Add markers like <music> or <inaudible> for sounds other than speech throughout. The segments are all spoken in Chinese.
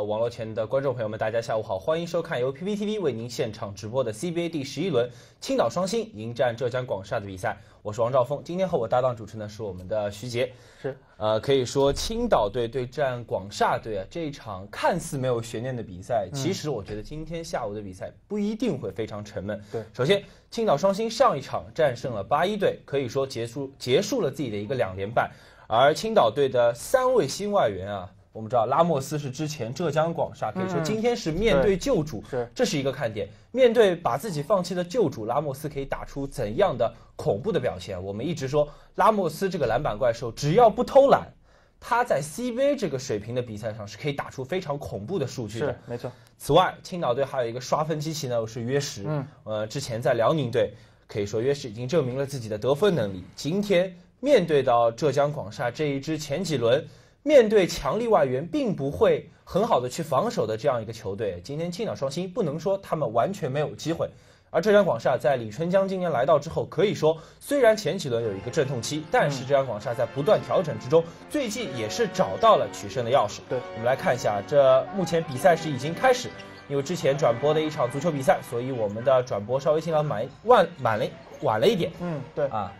呃，网络前的观众朋友们，大家下午好，欢迎收看由 PPTV 为您现场直播的 CBA 第十一轮青岛双星迎战浙江广厦的比赛。我是王兆峰，今天和我搭档主持呢是我们的徐杰。是，呃，可以说青岛队对战广厦队啊，这一场看似没有悬念的比赛，其实我觉得今天下午的比赛不一定会非常沉闷。对，首先青岛双星上一场战胜了八一队，可以说结束结束了自己的一个两连败，而青岛队的三位新外援啊。我们知道拉莫斯是之前浙江广厦，可以说今天是面对旧主，是这是一个看点。面对把自己放弃的旧主，拉莫斯可以打出怎样的恐怖的表现？我们一直说拉莫斯这个篮板怪兽，只要不偷懒，他在 CBA 这个水平的比赛上是可以打出非常恐怖的数据的。是没错。此外，青岛队还有一个刷分机器呢，是约什。嗯，呃，之前在辽宁队，可以说约什已经证明了自己的得分能力。今天面对到浙江广厦这一支前几轮。面对强力外援，并不会很好的去防守的这样一个球队，今天青岛双星不能说他们完全没有机会。而浙江广厦在李春江今年来到之后，可以说虽然前几轮有一个阵痛期，但是浙江广厦在不断调整之中，最近也是找到了取胜的钥匙。对，我们来看一下，这目前比赛是已经开始，因为之前转播的一场足球比赛，所以我们的转播稍微进了晚晚满了晚了一点。嗯，对啊。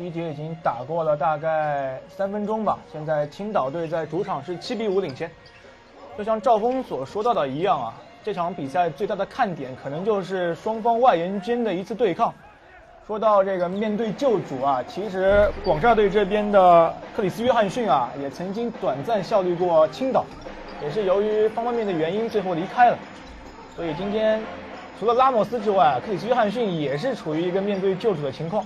第一节已经打过了大概三分钟吧，现在青岛队在主场是七比五领先。就像赵峰所说到的一样啊，这场比赛最大的看点可能就是双方外援间的一次对抗。说到这个面对旧主啊，其实广厦队这边的克里斯·约翰逊啊，也曾经短暂效力过青岛，也是由于方方面的原因最后离开了。所以今天除了拉莫斯之外，克里斯·约翰逊也是处于一个面对旧主的情况。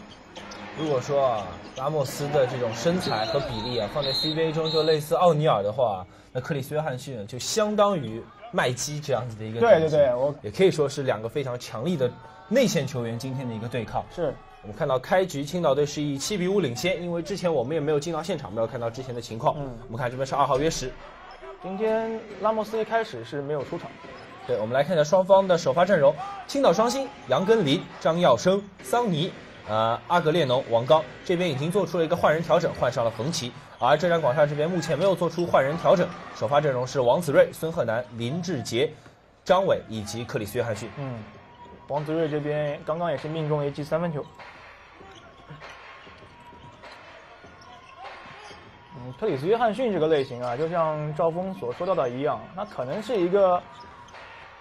如果说啊，拉莫斯的这种身材和比例啊，放在 CBA 中就类似奥尼尔的话，那克里斯约翰逊就相当于麦基这样子的一个。对对对，我也可以说是两个非常强力的内线球员今天的一个对抗。是我们看到开局青岛队是以七比五领先，因为之前我们也没有进到现场，没有看到之前的情况。嗯，我们看这边是二号约什，今天拉莫斯一开始是没有出场。对，我们来看一下双方的首发阵容：青岛双星杨根林、张耀生、桑尼。呃，阿格列侬、王刚这边已经做出了一个换人调整，换上了冯奇。而浙江广厦这边目前没有做出换人调整，首发阵容是王子睿、孙鹤南、林志杰、张伟以及克里斯·约翰逊。嗯，王子睿这边刚刚也是命中一记三分球。嗯，克里斯·约翰逊这个类型啊，就像赵峰所说到的一样，那可能是一个，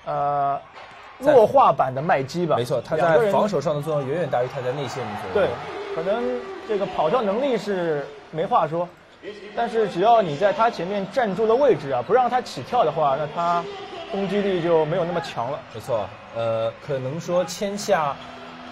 呃。弱化版的麦基吧，没错，他在防守上的作用远远大于他在内线的作用。对，可能这个跑跳能力是没话说，但是只要你在他前面站住了位置啊，不让他起跳的话，那他攻击力就没有那么强了。没错，呃，可能说签下。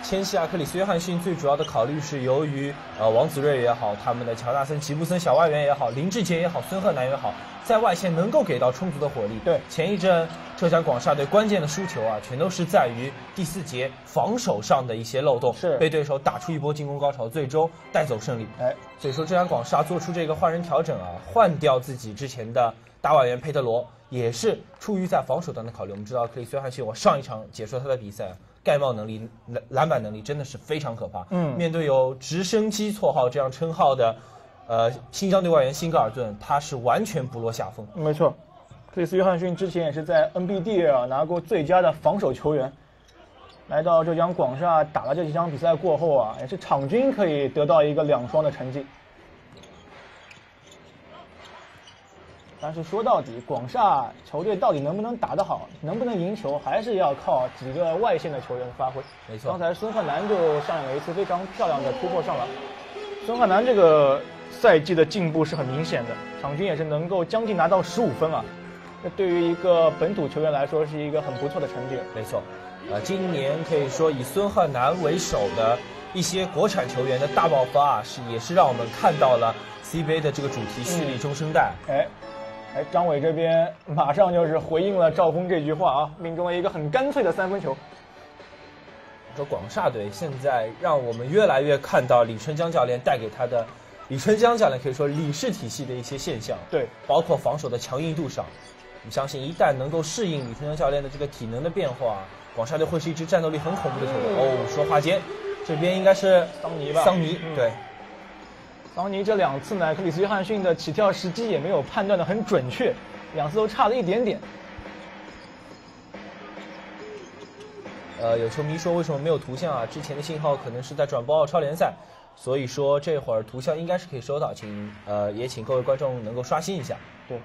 签下克里斯·约翰逊最主要的考虑是由于，呃，王子睿也好，他们的乔纳森·吉布森小外援也好，林志杰也好，孙鹤南也好，在外线能够给到充足的火力。对，前一阵浙江广厦队关键的输球啊，全都是在于第四节防守上的一些漏洞，是被对手打出一波进攻高潮，最终带走胜利。哎，所以说浙江广厦做出这个换人调整啊，换掉自己之前的大外援佩特罗，也是出于在防守端的考虑。我们知道克里斯·约翰逊，我上一场解说他的比赛。盖帽能力、篮篮板能力真的是非常可怕。嗯，面对有“直升机”绰号这样称号的，呃，新疆队外援辛格尔顿，他是完全不落下风。没错，克里斯·约翰逊之前也是在 NBD 啊拿过最佳的防守球员。来到浙江广厦打了这几场比赛过后啊，也是场均可以得到一个两双的成绩。但是说到底，广厦球队到底能不能打得好，能不能赢球，还是要靠几个外线的球员的发挥。没错，刚才孙鹤南就上演了一次非常漂亮的突破上篮。孙鹤南这个赛季的进步是很明显的，场均也是能够将近拿到十五分啊。那对于一个本土球员来说，是一个很不错的成绩。没错，呃，今年可以说以孙鹤南为首的一些国产球员的大爆发啊，是也是让我们看到了 CBA 的这个主题蓄力中生代。哎。哎，张伟这边马上就是回应了赵峰这句话啊，命中了一个很干脆的三分球。说广厦队现在让我们越来越看到李春江教练带给他的，李春江教练可以说李氏体系的一些现象。对，包括防守的强硬度上，我们相信一旦能够适应李春江教练的这个体能的变化，广厦队会是一支战斗力很恐怖的球队。哦，说话间，这边应该是桑尼吧？桑尼，对。桑尼这两次呢，克里斯·约翰逊的起跳时机也没有判断的很准确，两次都差了一点点。呃，有球迷说为什么没有图像啊？之前的信号可能是在转播澳超联赛，所以说这会儿图像应该是可以收到，请呃也请各位观众能够刷新一下。对。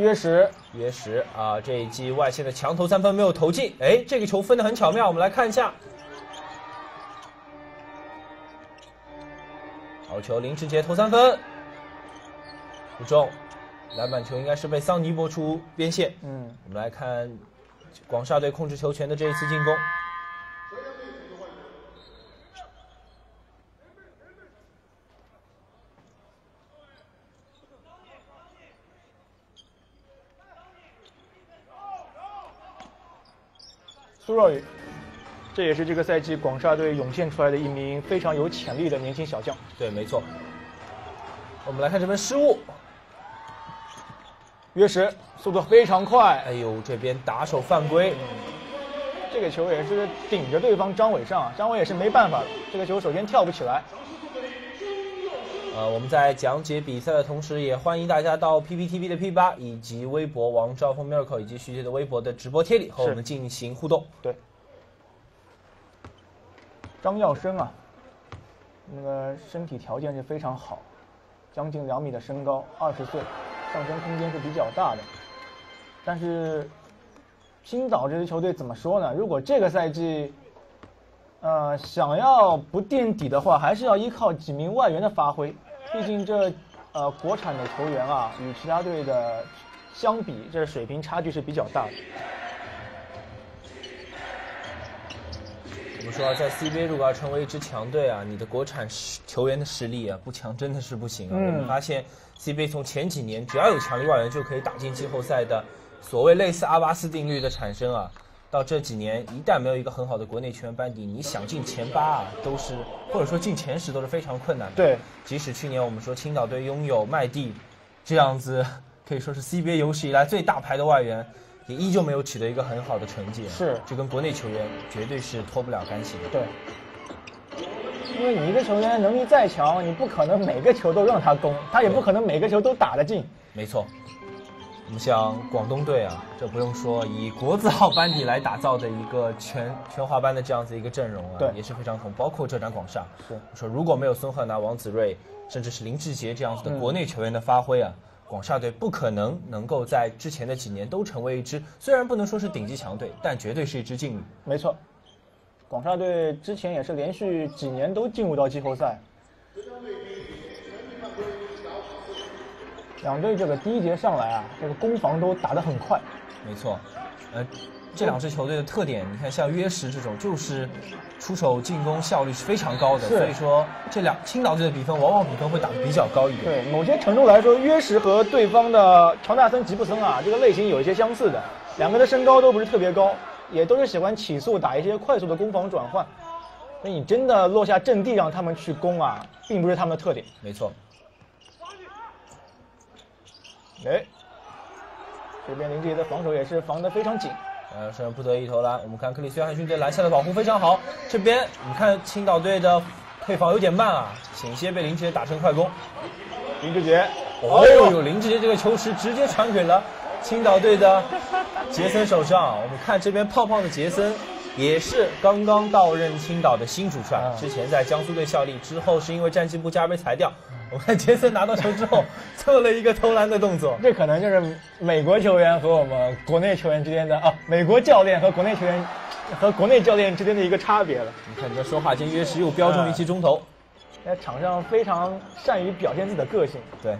约什，约什啊，这一记外线的强投三分没有投进，哎，这个球分的很巧妙，我们来看一下。好球，林志杰投三分，不中，篮板球应该是被桑尼拨出边线。嗯，我们来看广厦队控制球权的这一次进攻。苏若雨。这也是这个赛季广厦队涌现出来的一名非常有潜力的年轻小将。对，没错。我们来看这边失误，约什速度非常快。哎呦，这边打手犯规，这个球也是顶着对方张伟上，张伟也是没办法，这个球首先跳不起来。呃，我们在讲解比赛的同时，也欢迎大家到 PPTV 的 P 八以及微博王兆峰 Miracle 以及徐杰的微博的直播贴里和我们进行互动。对。张耀生啊，那个身体条件是非常好，将近两米的身高，二十岁，上升空间是比较大的。但是青岛这支球队怎么说呢？如果这个赛季，呃，想要不垫底的话，还是要依靠几名外援的发挥。毕竟这呃国产的球员啊，与其他队的相比，这水平差距是比较大的。我们说，在 CBA 如果要成为一支强队啊，你的国产球员的实力啊不强真的是不行啊。我们发现 CBA 从前几年只要有强力外援就可以打进季后赛的所谓类似阿巴斯定律的产生啊，到这几年一旦没有一个很好的国内球员班底，你想进前八啊都是或者说进前十都是非常困难的。对，即使去年我们说青岛队拥有麦蒂这样子可以说是 CBA 有史以来最大牌的外援。也依旧没有取得一个很好的成绩，是，就跟国内球员绝对是脱不了干系的。对，因为你一个球员能力再强，你不可能每个球都让他攻，他也不可能每个球都打得进。没错，我们像广东队啊，这不用说，以国字号班底来打造的一个全全华班的这样子一个阵容啊，对，也是非常恐，包括浙江广厦。是，说如果没有孙鹤拿、王子睿，甚至是林志杰这样子的国内球员的发挥啊。广厦队不可能能够在之前的几年都成为一支，虽然不能说是顶级强队，但绝对是一支劲旅。没错，广厦队之前也是连续几年都进入到季后赛。两队这个第一节上来啊，这个攻防都打得很快。没错，呃。这两支球队的特点，你看像约什这种，就是出手进攻效率是非常高的，所以说这两青岛队的比分往往比分会打得比较高一点。对，某些程度来说，约什和对方的乔纳森吉布森啊，这个类型有一些相似的，两个的身高都不是特别高，也都是喜欢起速打一些快速的攻防转换。那你真的落下阵地让他们去攻啊，并不是他们的特点。没错。哎，这边林志杰的防守也是防得非常紧。呃，虽然不得已投篮，我们看克里斯约翰逊对篮下的保护非常好。这边你看青岛队的配防有点慢啊，险些被林志杰打成快攻。林志杰，哦呦，林志杰这个球时直接传给了青岛队的杰森手上。我们看这边胖胖的杰森，也是刚刚到任青岛的新主帅，之前在江苏队效力，之后是因为战绩不佳被裁掉。<laughs> 我看杰森拿到球之后，<laughs> 做了一个投篮的动作。这可能就是美国球员和我们国内球员之间的啊，美国教练和国内球员和国内教练之间的一个差别了。你看，这说话间约什又标中一记中投，在场上非常善于表现自己的个性。对，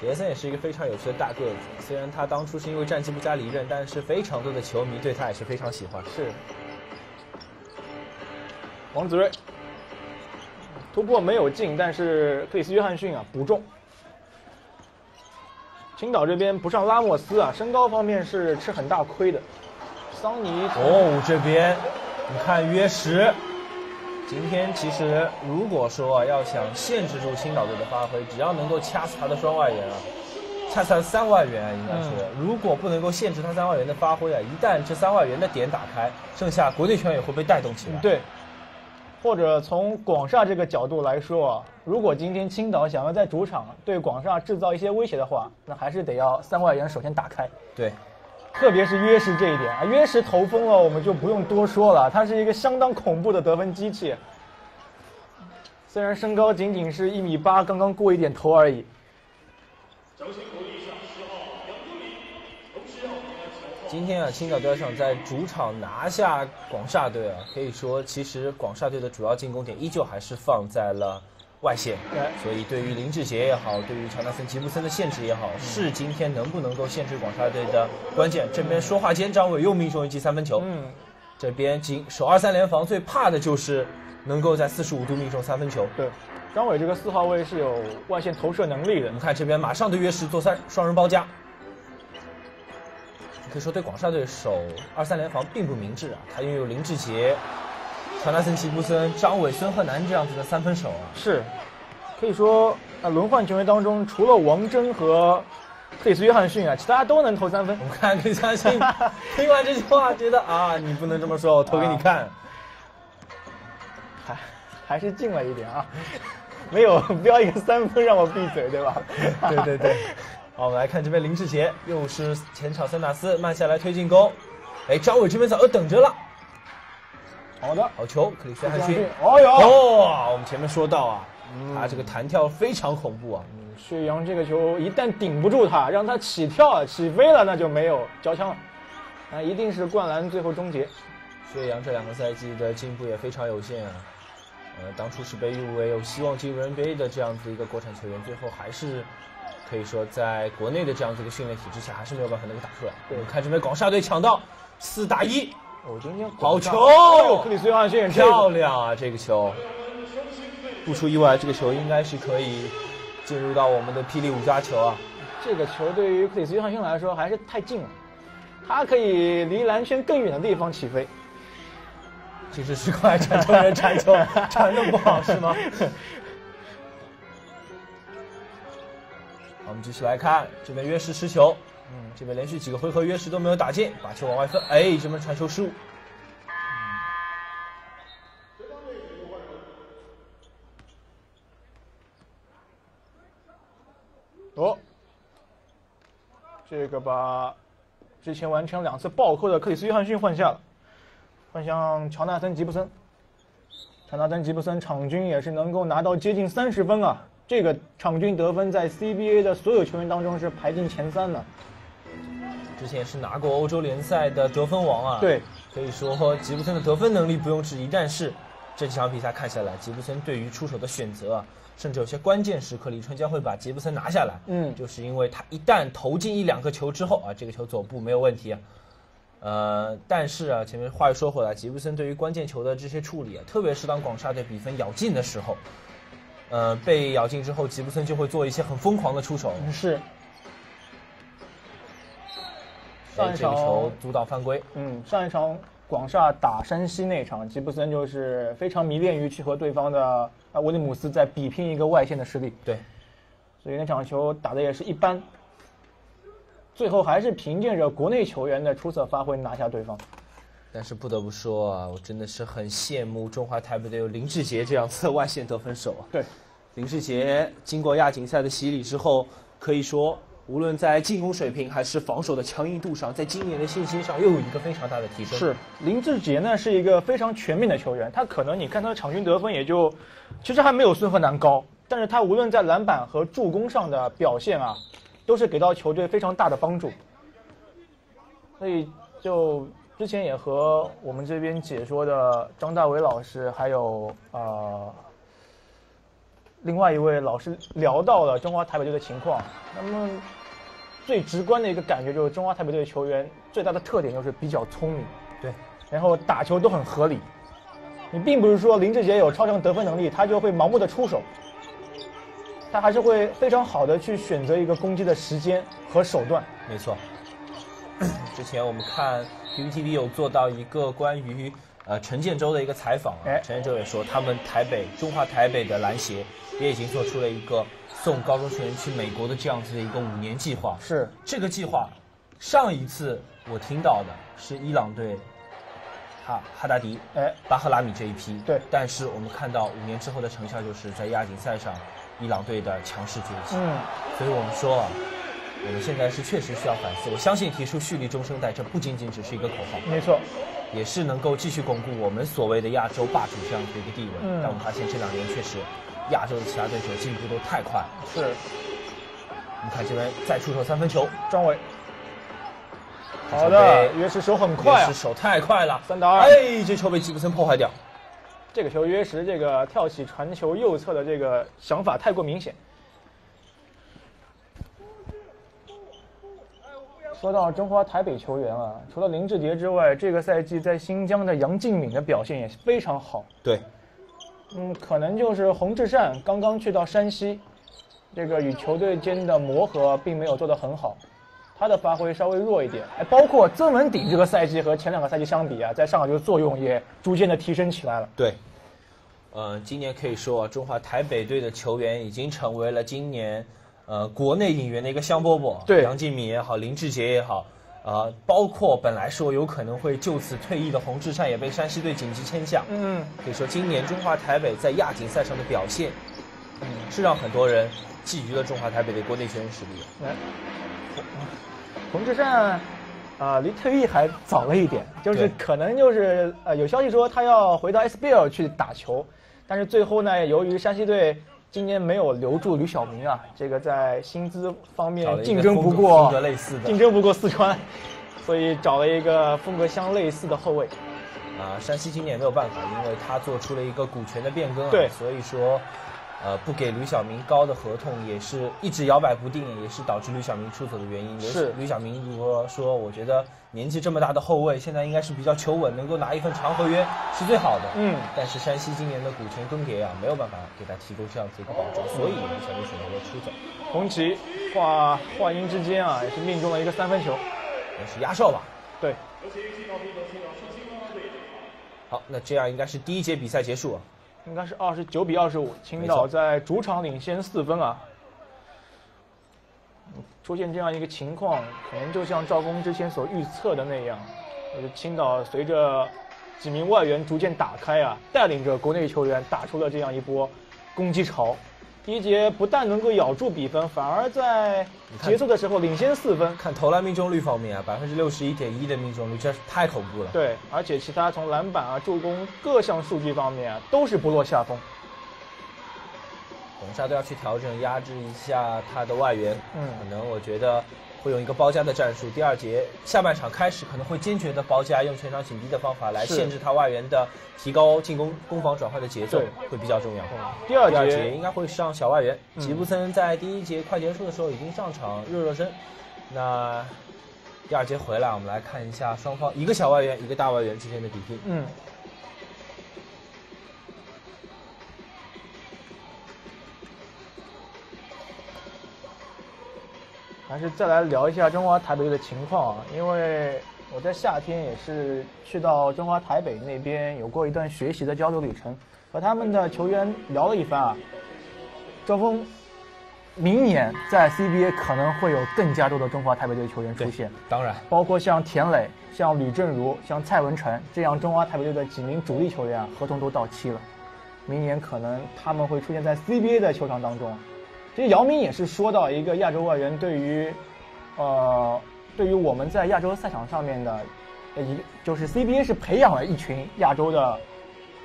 杰森也是一个非常有趣的大个子。虽然他当初是因为战绩不佳离任，但是非常多的球迷对他也是非常喜欢。是。王子睿。突破没有进，但是克里斯约翰逊啊补中。青岛这边不上拉莫斯啊，身高方面是吃很大亏的。桑尼哦，这边你看约什，今天其实如果说要想限制住青岛队的发挥，只要能够掐死他的双外援啊，才三三万元，应该是。如果不能够限制他三外援的发挥啊，一旦这三外援的点打开，剩下国内球员也会被带动起来。对。或者从广厦这个角度来说，如果今天青岛想要在主场对广厦制造一些威胁的话，那还是得要三外援首先打开。对。特别是约什这一点啊，约什投疯了，我们就不用多说了，他是一个相当恐怖的得分机器。虽然身高仅仅是一米八，刚刚过一点头而已。今天啊，青岛雕像在主场拿下广厦队啊，可以说其实广厦队的主要进攻点依旧还是放在了外线。所以对于林志杰也好，对于乔纳森吉布森的限制也好，是今天能不能够限制广厦队的关键。这边说话间，张伟又命中一记三分球。嗯，这边仅守二三联防最怕的就是能够在四十五度命中三分球。对，张伟这个四号位是有外线投射能力的。你看这边马上对约什做三双人包夹。可以说对广厦队守二三联防并不明智啊，他拥有林志杰、乔纳森·齐布森、张伟、孙鹤南这样子的三分手啊。是，可以说啊，轮换球员当中除了王铮和克里斯·约翰逊啊，其他都能投三分。我们看克里斯·约翰逊听完这句话，觉得啊，你不能这么说，我投给你看。还还是进了一点啊，<laughs> 没有标一个三分让我闭嘴，对吧？<laughs> 对对对。好，我们来看这边林志杰，又是前场三打四慢下来推进攻。哎，张伟这边早就等着了。好的，好球，克里斯汉逊。哦哟，哦，我们前面说到啊，他这个弹跳非常恐怖啊。薛阳这个球一旦顶不住他，让他起跳起飞了，那就没有交枪了，那一定是灌篮最后终结。薛阳这两个赛季的进步也非常有限啊。呃，当初是被誉为有希望进入 NBA 的这样子一个国产球员，最后还是。可以说，在国内的这样子一个训练体制下，还是没有办法能够打出来。我们看这边广厦队抢到四打一，哦，今天好球！克里斯约翰逊漂亮啊，这个球，不出意外，这个球应该是可以进入到我们的霹雳五加球啊。这个球对于克里斯约翰逊来说还是太近了，他可以离篮圈更远的地方起飞。其实是快传球人传球 <laughs> 传的不好是吗？<laughs> 我们继续来看这边约什失球，嗯，这边连续几个回合约什都没有打进，把球往外分，哎，这边传球失误。哦，这个把之前完成两次暴扣的克里斯约翰逊换下了，换向乔纳森吉布森。乔纳森吉布森场均也是能够拿到接近三十分啊。这个场均得分在 CBA 的所有球员当中是排进前三的，之前是拿过欧洲联赛的得分王啊。对，可以说吉布森的得分能力不用质疑。但是这几场比赛看下来，吉布森对于出手的选择啊，甚至有些关键时刻，李春江会把吉布森拿下来。嗯，就是因为他一旦投进一两个球之后啊，这个球走步没有问题。呃，但是啊，前面话又说回来，吉布森对于关键球的这些处理啊，特别是当广厦队比分咬进的时候。呃，被咬进之后，吉布森就会做一些很疯狂的出手。是。上一场球阻挡犯规。嗯，上一场广厦打山西那场，吉布森就是非常迷恋于去和对方的啊威廉姆斯在比拼一个外线的实力。对。所以那场球打的也是一般，最后还是凭借着国内球员的出色发挥拿下对方。但是不得不说啊，我真的是很羡慕中华台北队有林志杰这样子的外线得分手啊。对，林志杰经过亚锦赛的洗礼之后，可以说无论在进攻水平还是防守的强硬度上，在今年的信心上又有一个非常大的提升。是，林志杰呢是一个非常全面的球员，他可能你看他的场均得分也就，其实还没有孙鹤南高，但是他无论在篮板和助攻上的表现啊，都是给到球队非常大的帮助。所以就。之前也和我们这边解说的张大伟老师，还有呃另外一位老师聊到了中华台北队的情况。那么最直观的一个感觉就是，中华台北队的球员最大的特点就是比较聪明，对，然后打球都很合理。你并不是说林志杰有超强得分能力，他就会盲目的出手，他还是会非常好的去选择一个攻击的时间和手段。没错，之前我们看。PPTV 有做到一个关于呃陈建州的一个采访啊，陈建州也说他们台北中华台北的篮协也已经做出了一个送高中学员去美国的这样子的一个五年计划。是这个计划，上一次我听到的是伊朗队，哈哈达迪，哎，巴赫拉米这一批。对但是我们看到五年之后的成效，就是在亚锦赛上，伊朗队的强势崛起。嗯，所以我们说啊，我们现在是确实需要反思。我相信提出蓄力中生代，这不仅仅只是一个口号，没错，也是能够继续巩固我们所谓的亚洲霸主这样的一个地位。嗯但我们发现这两年确实，亚洲的其他对手进步都太快了。是你看这边再出手三分球，张伟。好的，约什手很快啊约什，手太快了，三打二哎，这球被吉布森破坏掉。这个球约什这个跳起传球右侧的这个想法太过明显。说到中华台北球员啊，除了林志杰之外，这个赛季在新疆的杨敬敏的表现也是非常好。对，嗯，可能就是洪志善刚刚去到山西，这个与球队间的磨合并没有做得很好，他的发挥稍微弱一点。哎，包括曾文鼎这个赛季和前两个赛季相比啊，在上海队的作用也逐渐的提升起来了。对，呃，今年可以说啊，中华台北队的球员已经成为了今年呃国内引援的一个香饽饽。对杨敬敏也好，林志杰也好，呃，包括本来说有可能会就此退役的洪志善也被山西队紧急签下。嗯，可以说，今年中华台北在亚锦赛上的表现，嗯，是让很多人觊觎了中华台北的国内球员实力。来，洪志善啊、离退役还早了一点，就是可能就是呃有消息说他要回到 SBL 去打球，但是最后呢，由于山西队今年没有留住吕晓明啊，这个在薪资方面竞争不过风格类似的竞争不过四川，所以找了一个风格相类似的后卫。啊，山西今年也没有办法，因为他做出了一个股权的变更啊，对所以说，呃，不给吕晓明高的合同，也是一直摇摆不定，也是导致吕晓明出走的原因。是吕晓明如果说，我觉得年纪这么大的后卫，现在应该是比较求稳，能够拿一份长合约是最好的。嗯但是山西今年的股权更迭啊，没有办法给他提供这样子一个保障，所以吕晓明选择了出走，红旗话话音之间啊，也是命中了一个三分球。也是压哨吧。对，好，那这样应该是第一节比赛结束啊。应该是二十九比二十五，青岛在主场领先四分啊。出现这样一个情况，可能就像赵工之前所预测的那样，就是青岛随着几名外援逐渐打开啊，带领着国内球员打出了这样一波攻击潮。第一节不但能够咬住比分，反而在结束的时候领先四分。看投篮命中率方面啊，百分之六十一点一的命中率，真是太恐怖了。对，而且其他从篮板啊、助攻各项数据方面啊，都是不落下风。红沙都要去调整压制一下他的外援，嗯可能我觉得会用一个包夹的战术。第二节下半场开始可能会坚决的包夹，用全场紧逼的方法来限制他外援的提高进攻攻防转换的节奏，会比较重要。第二第二节节应该会上小外援，嗯吉布森在第一节快结束的时候已经上场热热身。那第二节回来，我们来看一下双方一个小外援一个大外援之间的比拼。嗯，还是再来聊一下中华台北队的情况啊，因为我在夏天也是去到中华台北那边有过一段学习的交流旅程，和他们的球员聊了一番啊。周峰，明年在 CBA 可能会有更加多的中华台北队球员出现。当然，包括像田磊、像吕正如、像蔡文成这样中华台北队的几名主力球员啊，合同都到期了，明年可能他们会出现在 CBA 的球场当中。其实姚明也是说到一个亚洲外援对于，呃，对于我们在亚洲赛场上面的，一就是 CBA 是培养了一群亚洲的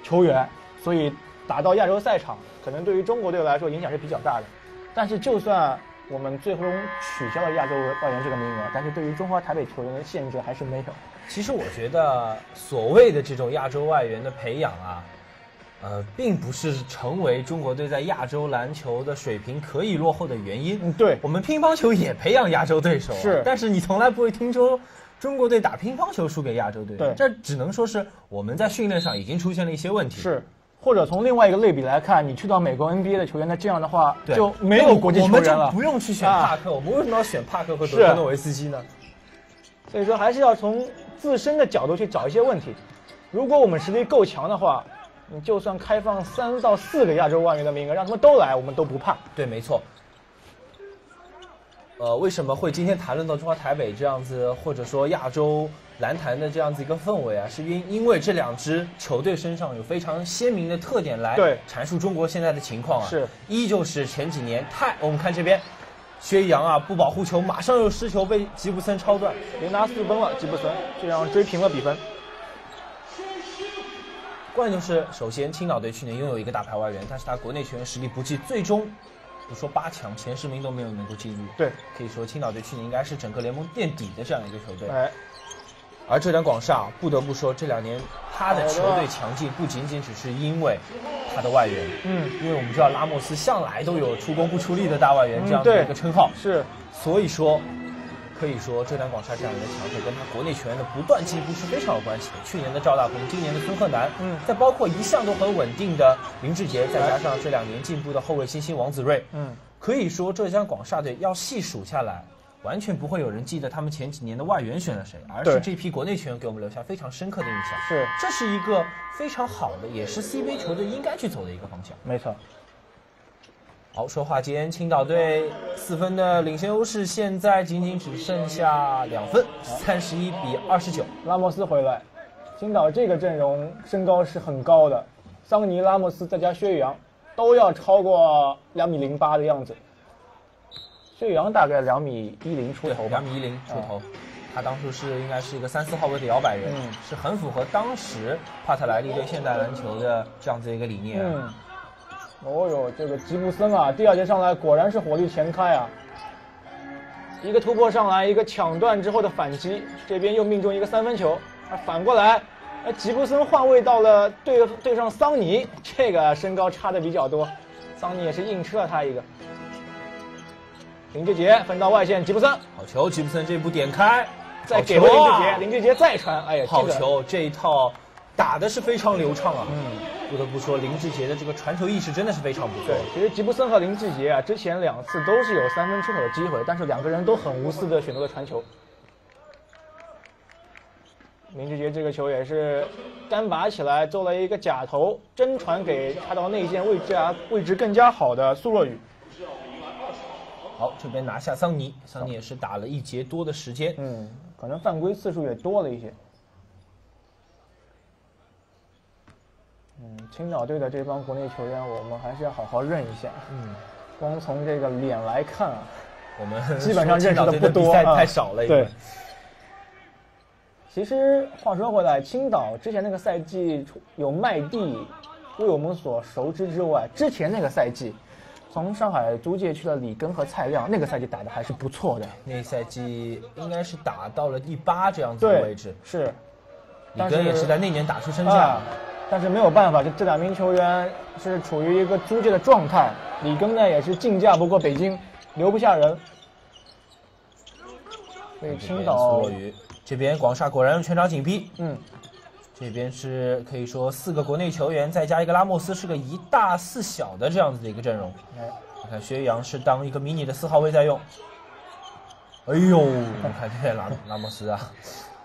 球员，所以打到亚洲赛场，可能对于中国队来说影响是比较大的。但是就算我们最终取消了亚洲外援这个名额，但是对于中华台北球员的限制还是没有。其实我觉得所谓的这种亚洲外援的培养啊，呃，并不是成为中国队在亚洲篮球的水平可以落后的原因。嗯，对，我们乒乓球也培养亚洲对手、啊，是但是你从来不会听说中国队打乒乓球输给亚洲队。对这只能说是我们在训练上已经出现了一些问题。是。或者从另外一个类比来看，你去到美国 NBA 的球员，那这样的话对，就没有国际我们就球员了。不用去选啊帕克，我们为什么要选帕克和是德科诺维斯基呢？所以说还是要从自身的角度去找一些问题。如果我们实力够强的话，你就算开放三到四个亚洲外援的名额，让他们都来，我们都不怕。对，没错。呃，为什么会今天谈论到中华台北这样子，或者说亚洲篮坛的这样子一个氛围啊？是因因为这两支球队身上有非常鲜明的特点来阐述中国现在的情况啊。是，依旧是前几年太，我们看这边，薛洋啊不保护球，马上又失球被吉布森超断，连拿四分了，吉布森这样追平了比分。关键就是，首先青岛队去年拥有一个大牌外援，但是他国内球员实力不济，最终不说八强，前十名都没有能够进入。对，可以说青岛队去年应该是整个联盟垫底的这样一个球队。哎，而浙江广厦不得不说，这两年他的球队强劲不仅仅只是因为他的外援，嗯，因为我们知道拉莫斯向来都有出工不出力的大外援这样的一个称号，是，所以说。可以说，浙江广厦这样一个强队跟他国内球员的不断进步是非常有关系的。去年的赵大鹏，今年的孙鹤南，嗯，再包括一向都很稳定的林志杰，再加上这两年进步的后卫新星王子睿，嗯，可以说浙江广厦队要细数下来，完全不会有人记得他们前几年的外援选了谁，而是这批国内球员给我们留下非常深刻的印象。是，这是一个非常好的，也是 CBA 球队应该去走的一个方向。没错。好，说话间，青岛队四分的领先优势现在仅仅只剩下两分，三十一比二十九。拉莫斯回来，青岛这个阵容身高是很高的，桑尼、拉莫斯再加薛宇阳，都要超过两米零八的样子。薛宇阳大概两米一零出头，两米一零出头，他当初是应该是一个三四号位的摇摆人，是很符合当时帕特莱利对现代篮球的这样子一个理念。哦哟，这个吉布森啊，第二节上来果然是火力全开啊！一个突破上来，一个抢断之后的反击，这边又命中一个三分球。啊，反过来，呃，吉布森换位到了对对上桑尼，这个身高差的比较多，桑尼也是硬吃了他一个。林志杰分到外线，吉布森好球，吉布森这一步点开，再给回林志杰，林志杰再传，哎呀，好球，这一套打的是非常流畅啊。嗯。不得不说，林志杰的这个传球意识真的是非常不错。对，其实吉布森和林志杰啊，之前两次都是有三分出手的机会，但是两个人都很无私的选择了传球。林志杰这个球也是单拔起来做了一个假投，真传给插到内线位置啊，位置更加好的苏若雨。好，这边拿下桑尼，桑尼也是打了一节多的时间，嗯，可能犯规次数也多了一些。嗯，青岛队的这帮国内球员，我们还是要好好认一下。嗯，光从这个脸来看啊，我们 <laughs> 基本上认识的不多啊，太少了。对。其实话说回来，青岛之前那个赛季有麦蒂为我们所熟知之外，之前那个赛季从上海租借去了李根和蔡亮，那个赛季打的还是不错的。那赛季应该是打到了第八这样子的位置。是。李根也是在那年打出身价。但是没有办法，就这两名球员是处于一个租借的状态。李根呢也是竞价不过北京，留不下人。所以青岛这边广厦果然全场紧逼。嗯，这边是可以说四个国内球员再加一个拉莫斯，是个一大四小的这样子的一个阵容。哎，你看薛洋是当一个迷你的四号位在用。哎呦，你看这边拉拉莫斯啊。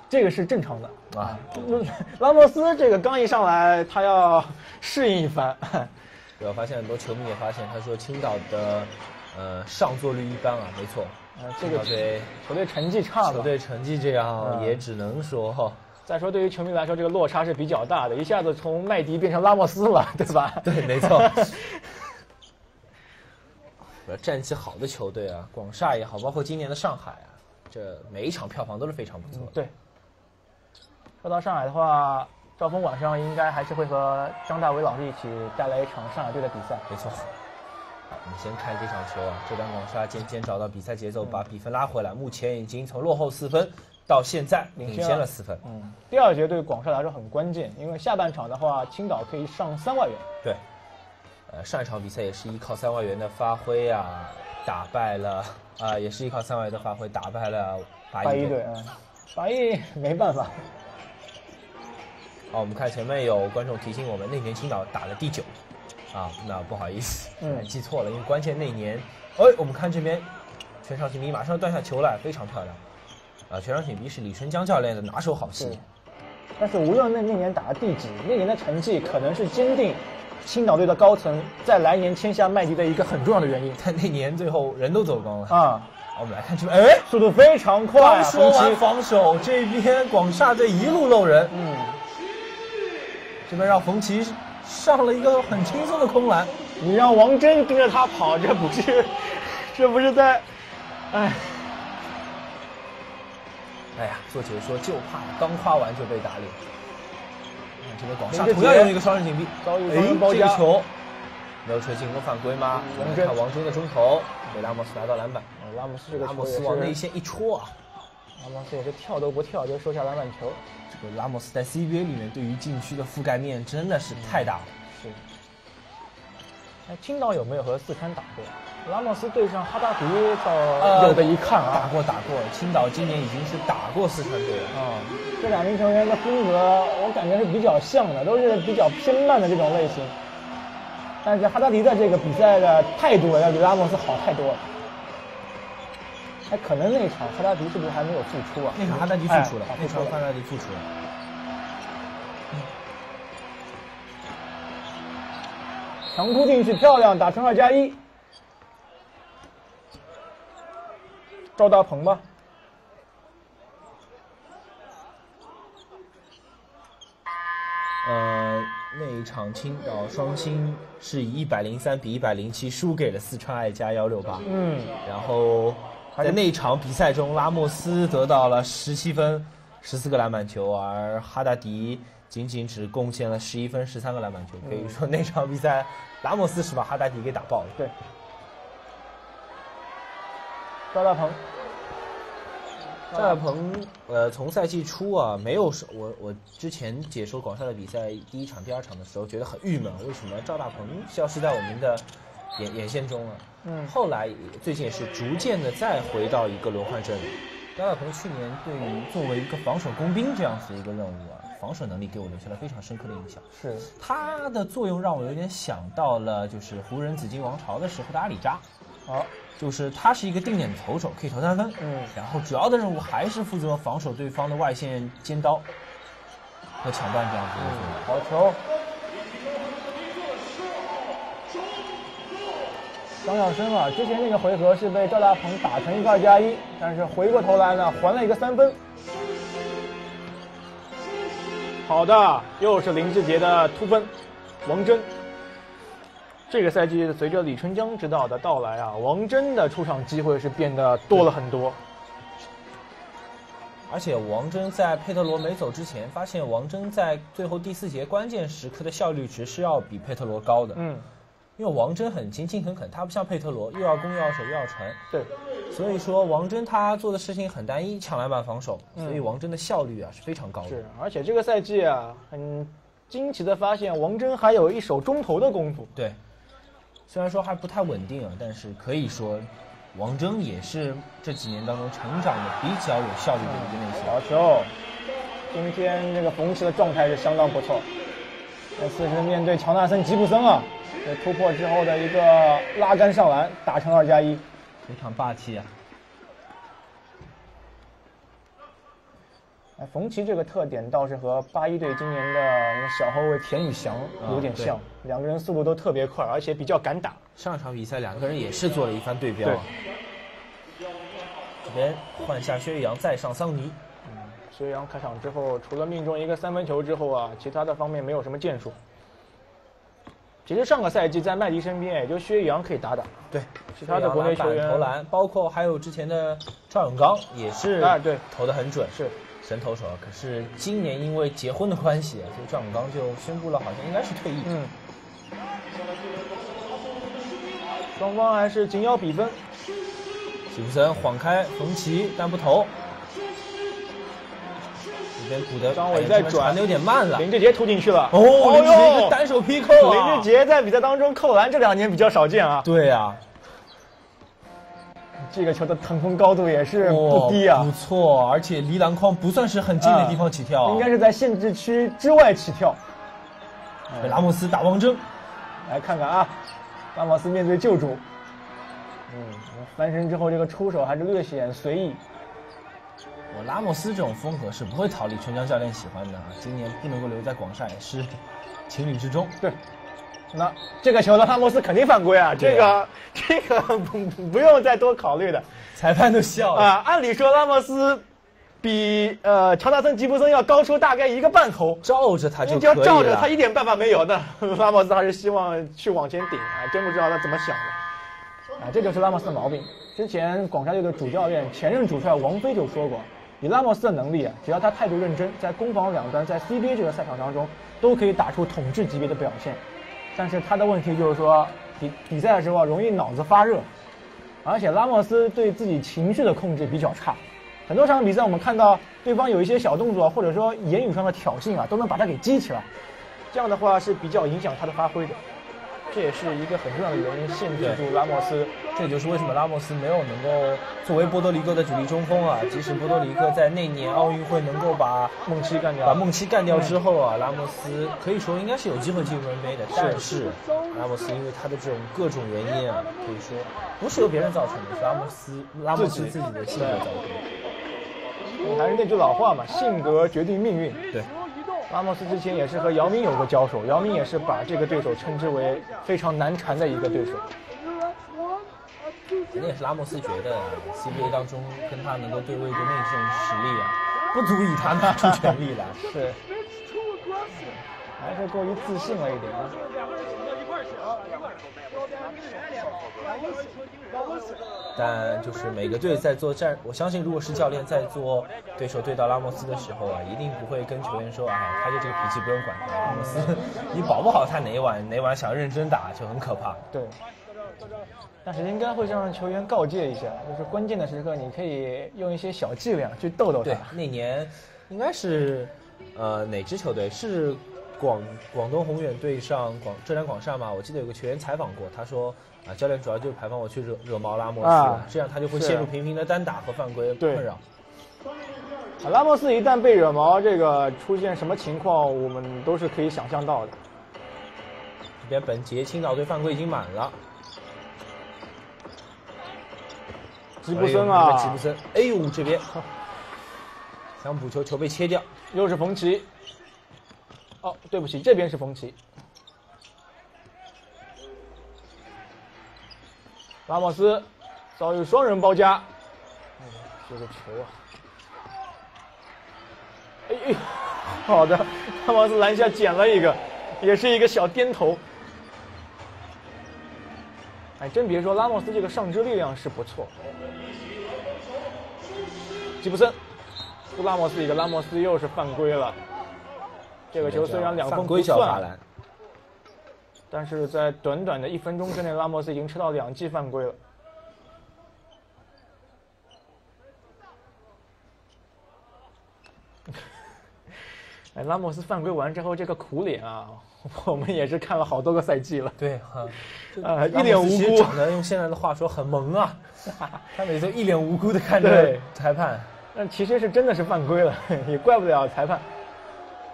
这个是正常的啊，拉莫斯这个刚一上来，他要适应一番。我发现很多球迷也发现，他说青岛的呃上座率一般啊，没错，这个对球队成绩差，球队成绩这样也只能说。再说对于球迷来说，这个落差是比较大的，一下子从麦迪变成拉莫斯了，对吧？<laughs> 对，没错。<laughs> 战绩好的球队啊，广厦也好，包括今年的上海啊，这每一场票房都是非常不错的。对。说到上海的话，赵峰晚上应该还是会和张大伟老师一起带来一场上海队的比赛。没错。好，我们先看这场球啊，浙江广厦渐渐找到比赛节奏，把比分拉回来，目前已经从落后四分到现在领先了四分。嗯。第二节对广厦来说很关键，因为下半场的话，青岛可以上三外援。对。呃，上一场比赛也是依靠三外援的发挥啊，打败了啊，也是依靠三外援的发挥打败了八一队。嗯。八一没办法。好，我们看前面有观众提醒我们，那年青岛打了第九，啊，那不好意思，嗯，记错了，因为关键那年，哎，我们看这边，全场紧逼马上断下球来，非常漂亮，啊，全场紧逼是李春江教练的拿手好戏。但是无论那那年打了第几，那年的成绩可能是坚定青岛队的高层在来年签下麦迪的一个很重要的原因。但那年最后人都走光了啊，我们来看这边，哎，速度非常快。刚说完防守，这边广厦队一路漏人，嗯，这边让冯奇上了一个很轻松的空篮。你让王真跟着他跑，这不是，这不是在，哎，哎呀，做解说就怕刚夸完就被打脸。这边广厦同样用一个双人紧逼，遭遇包夹。这个球没有吹进攻犯规吗？我们看王真的中投。被拉莫斯拿到篮板，拉莫斯这个拉莫斯往内线一戳啊，拉莫斯也是跳都不跳就收下篮板球。这个拉莫斯在 CBA 里面对于禁区的覆盖面真的是太大了。是。哎，青岛有没有和四川打过？拉莫斯对上哈达迪倒有的一看啊，打过打过。青岛今年已经是打过四川队了啊。这两名球员的风格我感觉是比较像的，都是比较偏慢的这种类型。但是哈达迪的这个比赛的态度要比拉莫斯好太多了。哎，可能那场哈达迪是不是还没有复出啊？那场哈达迪复出了，那场哈达迪复出了。强突进去，漂亮，打成二加一。赵大鹏吧。呃。那一场青岛双星是以一百零三比一百零七输给了四川爱家幺六八。嗯，然后在那场比赛中，拉莫斯得到了十七分、十四个篮板球，而哈达迪仅仅只贡献了十一分、十三个篮板球。可以说那场比赛，拉莫斯是把哈达迪给打爆了。对，赵大鹏。赵大鹏，呃，从赛季初啊，没有我我之前解说广厦的比赛第一场、第二场的时候，觉得很郁闷，为什么赵大鹏消失在我们的眼眼线中了？嗯，后来最近也是逐渐的再回到一个轮换阵里。赵大鹏去年对于作为一个防守工兵这样子的一个任务啊，防守能力给我留下了非常深刻的印象。是，他的作用让我有点想到了，就是湖人紫金王朝的时候的阿里扎。好。就是他是一个定点的投手，可以投三分。嗯，然后主要的任务还是负责防守对方的外线尖刀和抢断这样子。好球！张小生啊，之前那个回合是被赵大鹏打成一个二加一，但是回过头来呢，还了一个三分。好的，又是林志杰的突分，王真。这个赛季随着李春江指导的到来啊，王真的出场机会是变得多了很多。而且王真在佩特罗没走之前，发现王真在最后第四节关键时刻的效率值是要比佩特罗高的。嗯，因为王峥很勤勤恳恳，他不像佩特罗又要攻又要守又要传。对，所以说王峥他做的事情很单一，抢篮板防守，所以王峥的效率啊是非常高的。是，而且这个赛季啊，很惊奇的发现王峥还有一手中投的功夫。对。虽然说还不太稳定啊，但是可以说，王铮也是这几年当中成长的比较有效率的一个内线。好球！今天这个冯奇的状态是相当不错。这次是面对乔纳森·吉布森啊，这突破之后的一个拉杆上篮，打成二加一，非常霸气啊！哎，冯琦这个特点倒是和八一队今年的小后卫田宇翔有点像，两个人速度都特别快，而且比较敢打。上场比赛两个人也是做了一番对标啊。这边换下薛岳阳，再上桑尼。嗯，薛岳阳开场之后，除了命中一个三分球之后啊，其他的方面没有什么建树。其实上个赛季在麦迪身边，也就薛岳阳可以打打。对，其他的国内球员投篮，包括还有之前的赵永刚也是啊，对，投的很准。是。神投手，可是今年因为结婚的关系，所以赵永刚就宣布了，好像应该是退役。嗯。双方还是紧咬比分。吉布森晃开冯奇，但不投。这边古德张伟在转的有点慢了。林志杰突进去了。哦，林志杰一个单手劈扣林志杰在比赛当中扣篮这两年比较少见啊。对呀。这个球的腾空高度也是不低啊，不错，而且离篮筐不算是很近的地方起跳，应该是在限制区之外起跳。拉莫斯打王铮，来看看啊，拉莫斯面对救主，嗯，翻身之后这个出手还是略显随意。我拉莫斯这种风格是不会讨李春江教练喜欢的啊，今年不能够留在广厦也是 <laughs> 情理之中。对，那这个球呢，拉莫斯肯定犯规啊，这个 <laughs> 这个不不用再多考虑的，裁判都笑了啊。按理说拉莫斯比呃乔纳森吉布森要高出大概一个半头，照着他就你只要照着他一点办法没有的。<laughs> 拉莫斯还是希望去往前顶啊，真不知道他怎么想的啊，这就是拉莫斯的毛病。之前广厦队的主教练前任主帅王菲就说过，以拉莫斯的能力啊，只要他态度认真，在攻防两端，在 CBA 这个赛场当中都可以打出统治级别的表现。但是他的问题就是说，比比赛的时候容易脑子发热，而且拉莫斯对自己情绪的控制比较差。很多场比赛我们看到对方有一些小动作，或者说言语上的挑衅啊，都能把他给激起来。这样的话是比较影响他的发挥的。这也是一个很重要的原因，限制住拉莫斯。这也就是为什么拉莫斯没有能够作为波多黎各的主力中锋啊。即使波多黎各在那年奥运会能够把梦七干掉，把梦七干掉之后啊，拉莫斯可以说应该是有机会进入 NBA 的。但是拉莫斯因为他的这种各种原因啊，可以说不是由别人造成的，是拉莫斯拉莫斯自己的性格造成的。还是那句老话嘛，性格决定命运。对。拉莫斯之前也是和姚明有过交手，姚明也是把这个对手称之为非常难缠的一个对手。肯定也是拉莫斯觉得 CBA 当中跟他能够对位的那种实力啊，<laughs> 不足以他拿出全力来。<laughs> 是，还是过于自信了一点。但就是每个队在做战，我相信如果是教练在做对手对到拉莫斯的时候啊，一定不会跟球员说，哎，他就这个脾气不用管他。拉莫斯，你保不好他哪晚哪晚想认真打就很可怕。对，但是应该会向球员告诫一下，就是关键的时刻你可以用一些小伎俩去逗逗他。对，那年应该是，呃，哪支球队是广广东宏远对上广浙江广厦嘛？我记得有个球员采访过，他说。啊，教练主要就是排放我去惹惹毛拉莫斯，这样他就会陷入频频的单打和犯规困扰。拉莫斯一旦被惹毛，这个出现什么情况，我们都是可以想象到的。这边本杰青岛队犯规已经满了。吉布森啊，吉布森，哎呦，这边想补球，球被切掉，又是冯奇。哦，对不起，这边是冯奇。拉莫斯遭遇双人包夹，这个球啊！哎，好的，拉莫斯篮下捡了一个，也是一个小颠头。哎，真别说，拉莫斯这个上肢力量是不错。吉布森，布拉莫斯一个，拉莫斯又是犯规了。这个球虽然两分不算。但是在短短的一分钟之内，拉莫斯已经吃到两记犯规了。<laughs> 哎，拉莫斯犯规完之后这个苦脸啊，我们也是看了好多个赛季了。对哈，<laughs> 呃，一脸无辜，长得用现在的话说很萌啊。<laughs> 他每次一脸无辜的看着裁判，但其实是真的是犯规了，也怪不了裁判。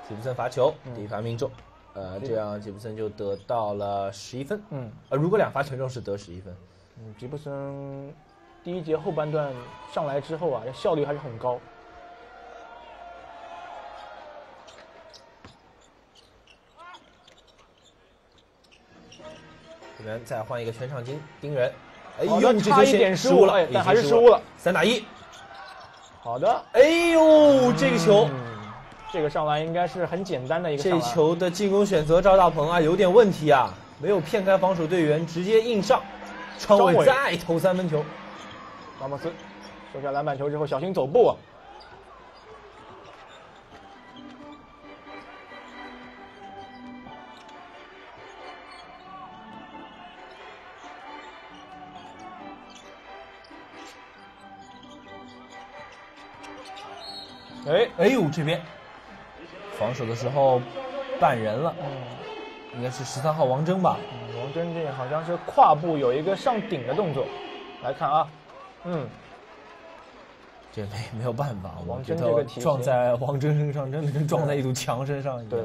吉布森罚球，第一罚命中。呃，这样吉布森就得到了十一分。嗯，呃，如果两罚全中是得十一分。嗯，吉布森第一节后半段上来之后啊，效率还是很高。这边再换一个全场盯盯人。哎呦，差一点失误了，但还是失误了。三打一。好的。哎呦，这个球。这个上篮应该是很简单的一个。这球的进攻选择赵大鹏啊有点问题啊，没有骗开防守队员，直接硬上，张伟再投三分球。拉莫斯收下篮板球之后小心走步啊。哎哎呦这边。防守的时候，绊人了，嗯，应该是十三号王峥吧？嗯，王峥这好像是胯部有一个上顶的动作，来看啊，嗯，这没没有办法，王峥这个撞在王峥身上，真的跟撞在一堵墙身上一样。对，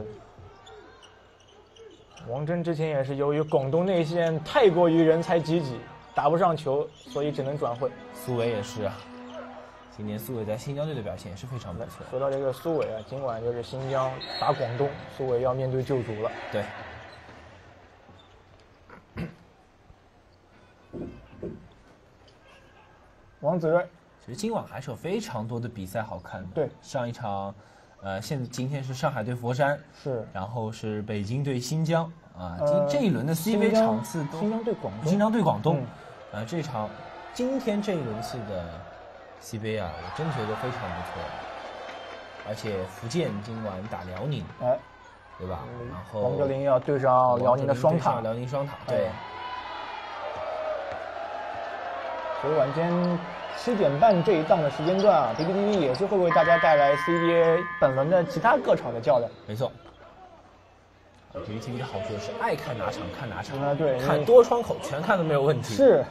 王峥之前也是由于广东内线太过于人才济济，打不上球，所以只能转会。苏伟也是啊。今年苏伟在新疆队的表现也是非常不错。说到这个苏伟啊，今晚就是新疆打广东，苏伟要面对旧主了。对。<coughs> 王子睿，其实今晚还是有非常多的比赛好看的。对，上一场，呃，现今天是上海对佛山，是，然后是北京对新疆，啊，今这一轮的 CBA 场次都新疆对广东，新疆对广东，呃，这场今天这一轮次的 CBA 啊，我真觉得非常不错，而且福建今晚打辽宁，哎，对吧？然后王哲林要对上辽宁的双塔，辽宁双塔，对。所以晚间七点半这一档的时间段啊，B B T V 也是会为大家带来 C B A 本轮的其他各场的较量。没错，B B T V 的好处是爱看哪场看哪场啊，对，看多窗口全看都没有问题。是，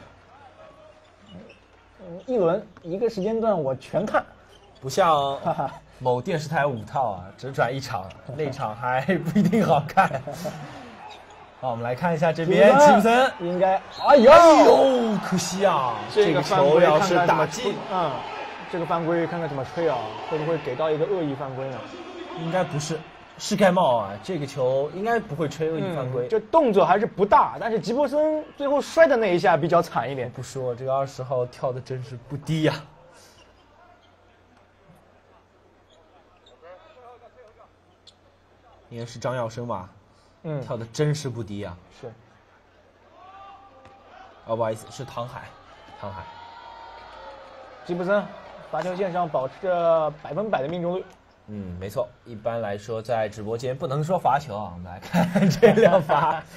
一轮一个时间段我全看，不像某电视台五套啊，只转一场，<laughs> 那场还不一定好看。<laughs> 好，我们来看一下这边吉普森，应该，哎呦，可惜啊，这个球要是打进，嗯，这个犯规看看怎么吹啊？会不会给到一个恶意犯规呢？应该不是，是盖帽啊，这个球应该不会吹恶意犯规。这动作还是不大，但是吉布森最后摔的那一下比较惨一点。不说，这个二十号跳的真是不低呀。应该是张耀生吧？嗯，跳的真是不低啊！是，哦，不好意思，是唐海，唐海，吉布森，罚球线上保持着百分百的命中率。嗯，没错。一般来说，在直播间不能说罚球啊，我们来看这两罚。<laughs>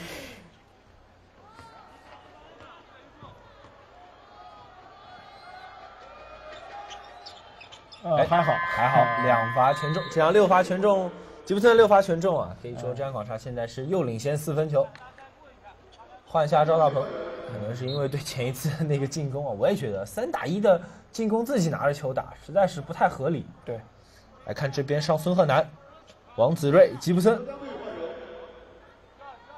呃，还好，还好，两罚全中，这样六罚全中。吉布森六罚全中啊，可以说浙江广厦现在是又领先四分球。换下赵大鹏，可能是因为对前一次那个进攻啊，我也觉得三打一的进攻自己拿着球打，实在是不太合理。对，来看这边上孙鹤南、王子睿、吉布森，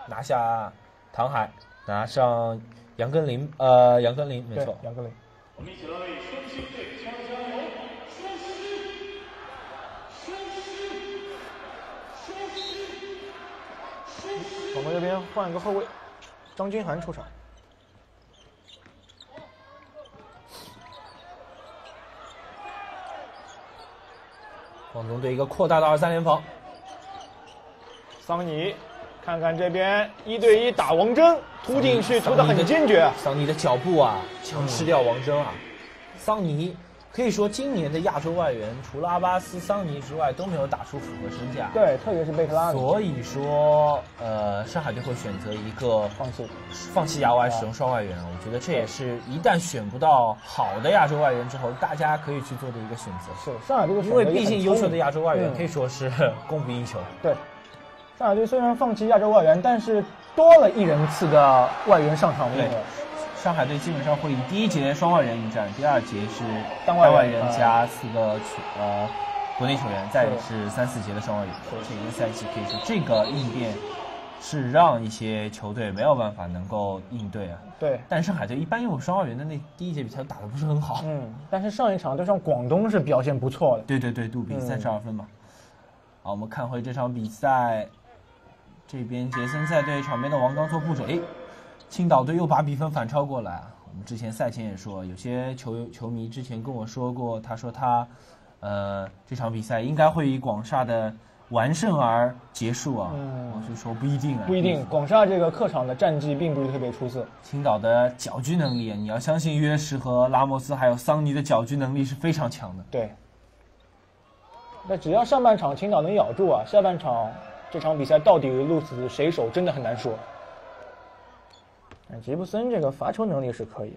拿下唐海，拿上杨根林，呃，杨根林，没错，杨根林。我们这边换一个后卫，张君涵出场。广东队一个扩大的二三联防。桑尼，看看这边一对一打王铮，突进去突的很坚决。桑尼的脚步啊，强吃掉王铮啊，桑尼。可以说，今年的亚洲外援除了阿巴斯、桑尼之外，都没有打出符合身价。对，特别是贝克拉。所以说，呃，上海队会选择一个放弃放弃亚外使用双外援。我觉得这也是一旦选不到好的亚洲外援之后，大家可以去做的一个选择。是上海队，因为毕竟优秀的亚洲外援可以说是 <laughs> 供不应求。对，上海队虽然放弃亚洲外援，但是多了一人次的外援上场名额。上海队基本上会以第一节双外援应战，第二节是单外援加四个球呃国内球员，再是三四节的双外援。这一个赛季可以说这个应变是让一些球队没有办法能够应对啊。对。但上海队一般用双外援的那第一节比赛打的不是很好。嗯。但是上一场对上广东是表现不错的。对对对，杜比三十二分嘛。好，我们看回这场比赛，这边杰森在对场边的王刚做布诶。青岛队又把比分反超过来。我们之前赛前也说，有些球球迷之前跟我说过，他说他，呃，这场比赛应该会以广厦的完胜而结束啊。嗯我就说不一定啊。不一定，广厦这个客场的战绩并不是特别出色。青岛的搅局能力，你要相信约什和拉莫斯还有桑尼的搅局能力是非常强的。对。那只要上半场青岛能咬住啊，下半场这场比赛到底鹿死谁手，真的很难说。吉布森这个罚球能力是可以，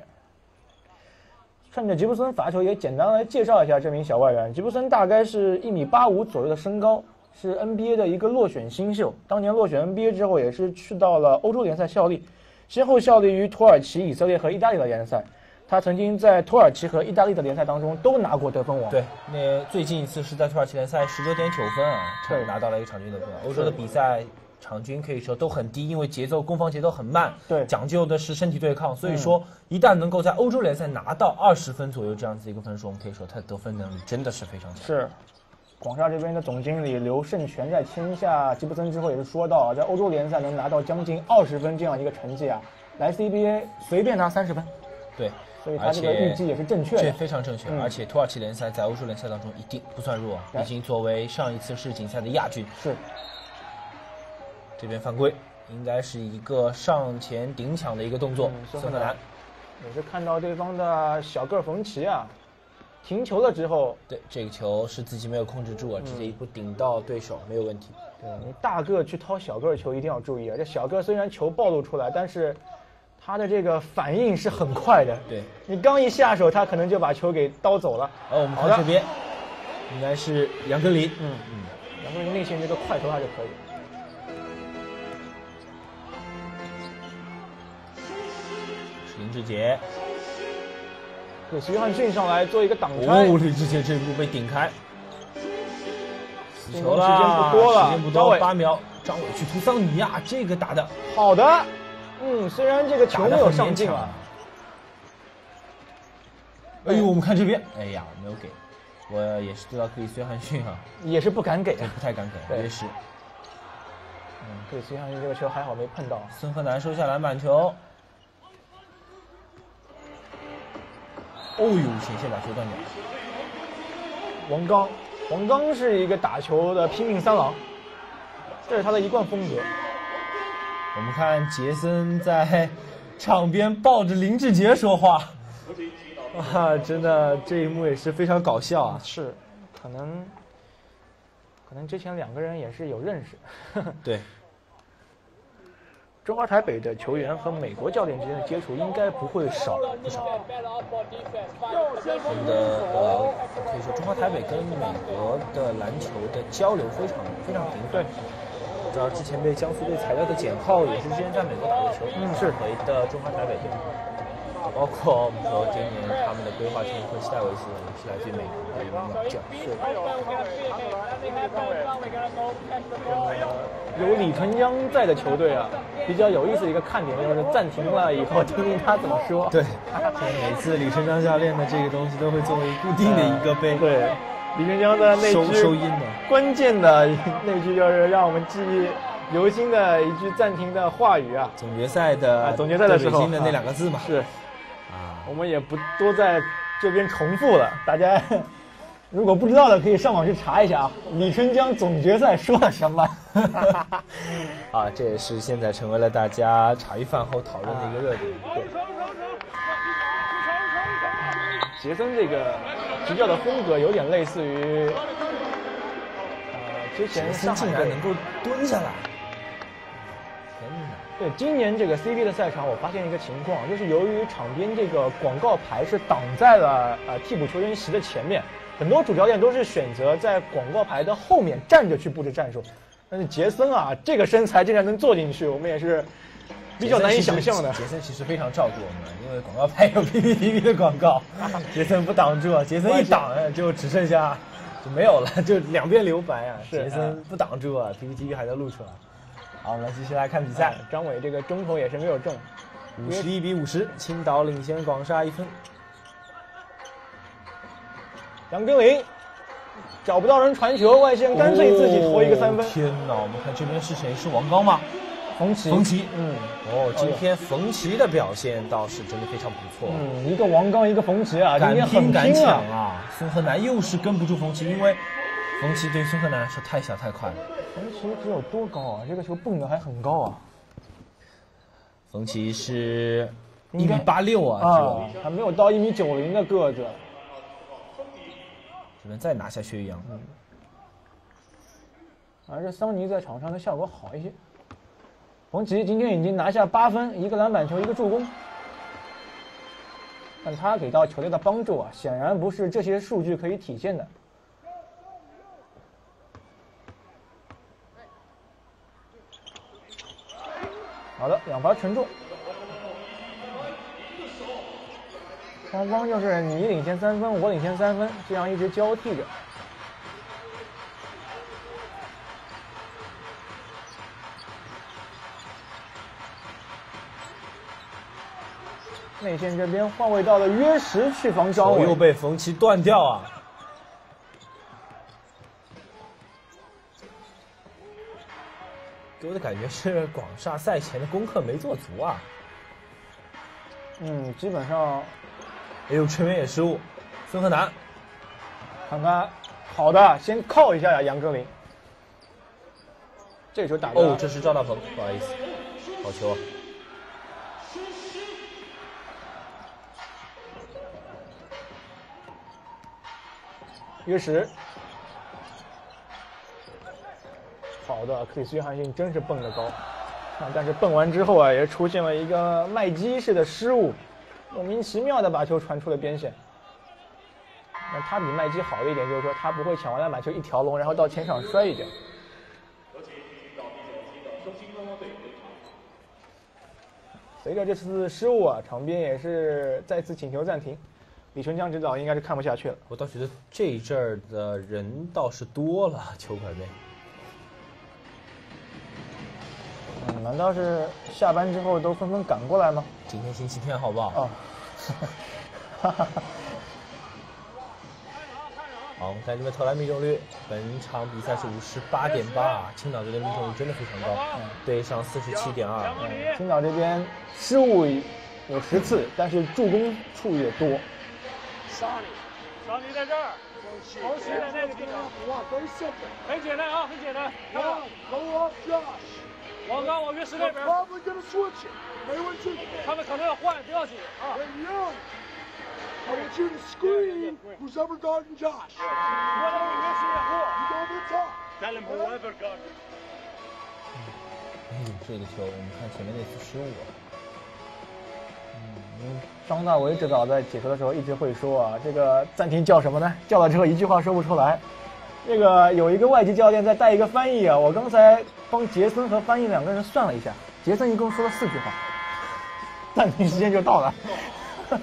趁着吉布森罚球，也简单来介绍一下这名小外援。吉布森大概是一米八五左右的身高，是 NBA 的一个落选新秀。当年落选 NBA 之后，也是去到了欧洲联赛效力，先后效力于土耳其、以色列和意大利的联赛。他曾经在土耳其和意大利的联赛当中都拿过得分王。对，那最近一次是在土耳其联赛十九点九分啊，对，拿到了一个场均得分。欧洲的比赛。场均可以说都很低，因为节奏攻防节奏很慢，对，讲究的是身体对抗，所以说一旦能够在欧洲联赛拿到二十分左右这样子一个分数，我们可以说他的得分能力真的是非常强。是，广厦这边的总经理刘胜全在签下吉布森之后也是说到啊，在欧洲联赛能拿到将近二十分这样一个成绩啊，来 CBA 随便拿三十分。对，所以他这个预计也是正确的，非常正确。而且土耳其联赛在欧洲联赛当中一定不算弱，已经作为上一次世锦赛的亚军。是。这边犯规，应该是一个上前顶抢的一个动作。孙赫南也是看到对方的小个冯奇啊，停球了之后，对这个球是自己没有控制住啊，直接一步顶到对手，没有问题。对你大个去掏小个球一定要注意啊！这小个虽然球暴露出来，但是他的这个反应是很快的。对你刚一下手，他可能就把球给叨走了。哦，我们看这边，应该是杨格林。嗯嗯，杨格林内线这个快投还是可以。志杰，可惜约翰逊上来做一个挡拆。哦，李志杰这一步被顶开。死球了，时间不多了，时间不多，八秒。张伟去图桑尼亚，这个打的好的。嗯，虽然这个球没有上进啊。哎呦，我们看这边，哎呀，没有给。我也是知道克里斯约翰逊啊，<laughs> 也是不敢给，不太敢给，也是。嗯，克里斯约翰逊这个球还好没碰到。孙河南收下篮板球。哦呦！前线把球断掉。王刚，王刚是一个打球的拼命三郎，这是他的一贯风格。我们看杰森在场边抱着林志杰说话，啊，真的这一幕也是非常搞笑啊。是，可能，可能之前两个人也是有认识。对。中华台北的球员和美国教练之间的接触应该不会少不少。我们的呃，可以说中华台北跟美国的篮球的交流非常非常频繁。主要之前被江苏队裁掉的简浩也是。之前在美国打过球，嗯，是。回的中华台北队。包括我们说今年他们的规划前锋西戴维斯也是来自美国的一名老将。有李纯江在的球队啊，比较有意思的一个看点就是暂停了以后听听他怎么说。对，每次李纯江教练的这个东西都会作为固定的一个碑。对，李纯江的那句收音的关键的那句就是让我们记忆犹新的一句暂停的话语啊。总决赛的总决赛的时候的那两个字嘛。是。我们也不多在这边重复了，大家 <laughs> 如果不知道的可以上网去查一下啊。李春江总决赛说了什么？<laughs> 啊，这也是现在成为了大家茶余饭后讨论的一个热点。对。杰森这个执教的风格有点类似于，呃，之前上海队能够蹲下来。对，今年这个 CB 的赛场，我发现一个情况，就是由于场边这个广告牌是挡在了呃替补球员席的前面，很多主教练都是选择在广告牌的后面站着去布置战术。但是杰森啊，这个身材竟然能坐进去，我们也是比较难以想象的。杰森其实非常照顾我们，因为广告牌有 PPTV 的广告，<laughs> 杰森不挡住，杰森一挡就只剩下就没有了，就两边留白啊。杰森不挡住啊，PPTV 还在露出来。好，我们继续来看比赛。张伟这个中投也是没有中，五十一比五十，青岛领先广厦一分。杨根林找不到人传球，外线干脆自己投一个三分。天哪，我们看这边是谁？是王刚吗？冯奇。冯奇，嗯，哦，今天冯奇的表现倒是真的非常不错。嗯，一个王刚，一个冯奇啊，敢拼敢抢啊！孙河南又是跟不住冯奇，因为冯奇对孙河南来说太小太快了。冯奇只有多高啊？这个球蹦的还很高啊！冯奇是一米八六啊，啊，还没有到一米九零的个子。只能再拿下薛玉阳。嗯。还是桑尼在场上的效果好一些。冯奇今天已经拿下八分，一个篮板球，一个助攻。但他给到球队的帮助啊，显然不是这些数据可以体现的。好的，两罚全中。双方就是你领先三分，我领先三分，这样一直交替着。内线这边换位到了约什去防张伟，又被冯奇断掉啊！给我的感觉是广厦赛前的功课没做足啊！嗯，基本上，哎呦，陈员也失误，孙河南，看看，好的，先靠一下呀，杨格林。这球打哦，这是赵大鹏，不好意思，好球。约什，好的，克里斯约翰逊真是蹦得高，啊，但是蹦完之后啊，也出现了一个麦基式的失误，莫名其妙的把球传出了边线。那他比麦基好的一点就是说，他不会抢完篮板球一条龙，然后到前场摔一跤。随着这次失误啊，场边也是再次请求暂停。李春江指导应该是看不下去了。我倒觉得这一阵儿的人倒是多了，球馆内。嗯，难道是下班之后都纷纷赶过来吗？今天星期天，好不好？哦。哈哈哈。好，我们看这边投篮命中率，本场比赛是五十八点八，青岛这边命中率真的非常高，对上四十七点二。青岛这边失误有十次，但是助攻处也多。桑尼，桑尼在这儿，好写在那个地方。很简单啊，很简单。王刚往约什那边。他们可能要换，不要紧啊。I want you to scream who's ever garden Josh. Whatever you see at war. You go to the top. Tell him whoever guard. 哎，这个球，我们看前面那次失误。嗯，张大为指导在解说的时候一直会说啊，这个暂停叫什么呢？叫了之后一句话说不出来。这个有一个外籍教练在带一个翻译啊，我刚才帮杰森和翻译两个人算了一下，杰森一共说了四句话，<laughs> 暂停时间就到了。<laughs>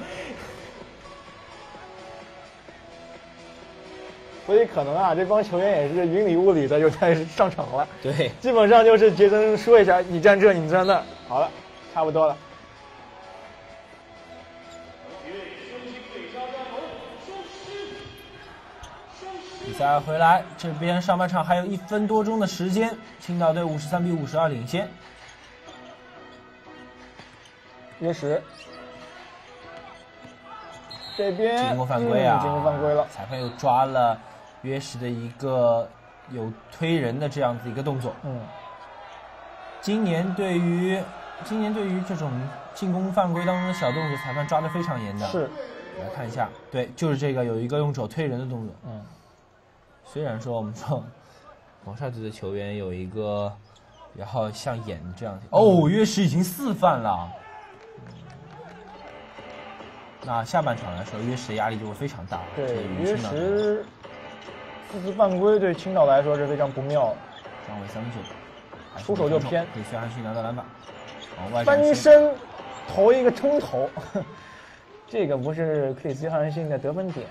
所以可能啊，这帮球员也是云里雾里的就开始上场了。对，基本上就是杰森说一下，你站这，你站那，好了，差不多了。比赛回来，这边上半场还有一分多钟的时间，青岛队五十三比五十二领先。约什。这边进攻犯规啊！进攻犯规了，裁判又抓了约什的一个有推人的这样子一个动作。嗯，今年对于今年对于这种进攻犯规当中的小动作，裁判抓的非常严的。是，来看一下，对，就是这个有一个用手推人的动作。嗯，虽然说我们说广厦队的球员有一个然后像眼这样，哦，约什已经四犯了。那下半场来说，约什压力就会非常大。对，约什四次犯规对青岛来说是非常不妙。上位三分球，出手就偏，可以虽然去拿到篮板。翻身投一个冲投，<laughs> 这个不是克里斯约翰逊的得分点。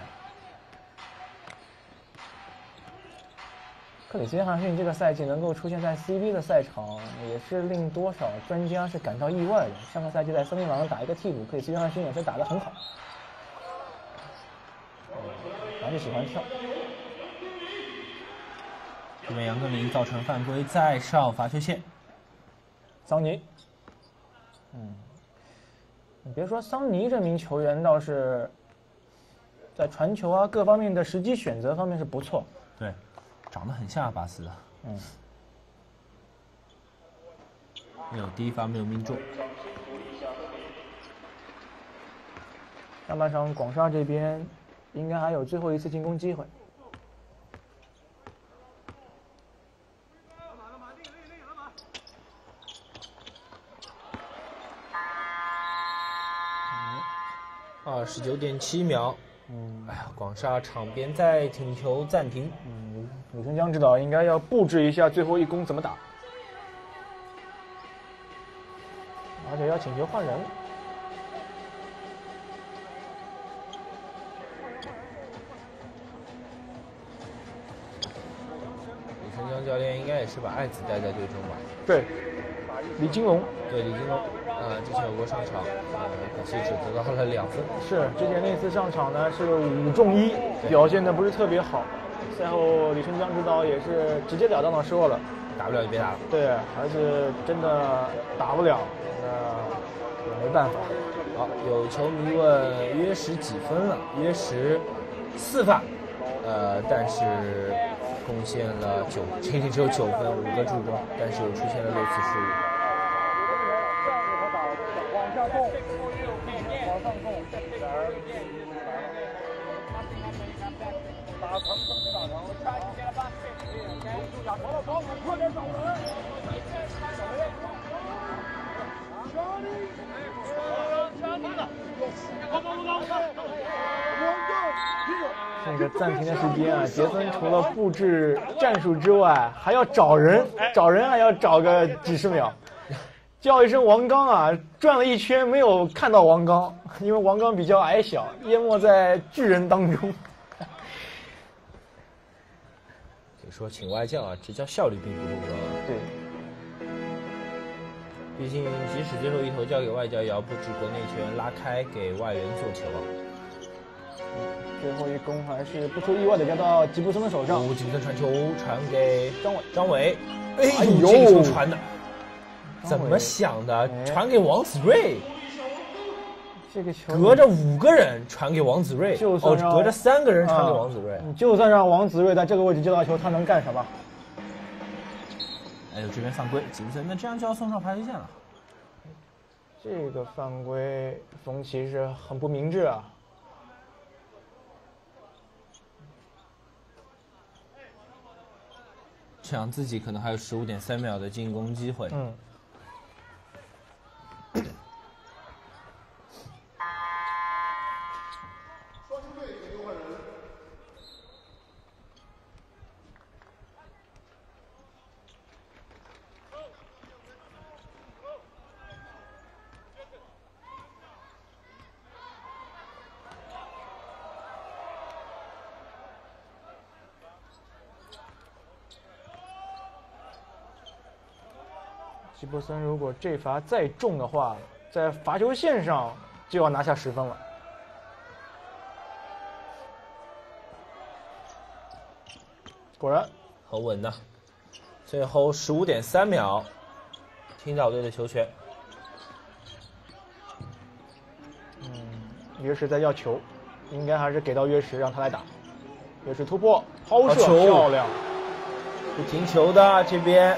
克里斯约翰逊这个赛季能够出现在 CBA 的赛场，也是令多少专家是感到意外的。上个赛季在森林狼打一个替补，克里斯约翰逊也是打得很好，还是喜欢跳。这边杨格林造成犯规，再上罚球线。桑尼，嗯，你别说桑尼这名球员倒是在传球啊各方面的时机选择方面是不错。对。长得很像阿巴斯的，嗯，没有第一发没有命中。下半场广厦这边应该还有最后一次进攻机会。二十九点七秒。嗯，哎呀，广厦场边在请求暂停。嗯，李春江指导应该要布置一下最后一攻怎么打，而且要请求换人。李春江教练应该也是把爱子带在队中吧？对，李金龙。对，李金龙。呃，之前有过上场，呃，可惜只得到了两分。是，之前那次上场呢是五中一，表现的不是特别好。赛后李春江指导也是直截了当的说了，打不了就别打了。对，还是真的打不了，那也没办法。好，有球迷问约什几分了？约什四发，呃，但是贡献了九，仅仅只有九分，五个助攻，但是又出现了六次失误。打成，快点找人！那个暂停的时间啊，杰森除了布置战术之外，还要找人，找人还要找个几十秒。叫一声王刚啊，转了一圈没有看到王刚，因为王刚比较矮小，淹没在巨人当中。可以说请外教啊，执教效率并不高。对。毕竟，即使最后一头交给外教，也要布置国内球员拉开给外援做球啊。最后一攻还是不出意外的交到吉布森的手上。吉布森传球传给张伟，张伟，哎呦，这个球传的，怎么想的？传给王子睿。这个球隔着五个人传给王子睿，就算隔着三个人传给王子睿。你就算让王子睿在这个位置接到球，他能干什么？哎呦，这边犯规，吉布森，那这样就要送上罚球线了。这个犯规，冯奇是很不明智啊。这样自己可能还有十五点三秒的进攻机会。嗯。布森如果这罚再中的话，在罚球线上就要拿下十分了。果然很稳的。最后十五点三秒，青岛队的球权。嗯，约什在要球，应该还是给到约什让他来打。约什突破抛射漂亮，不停球的这边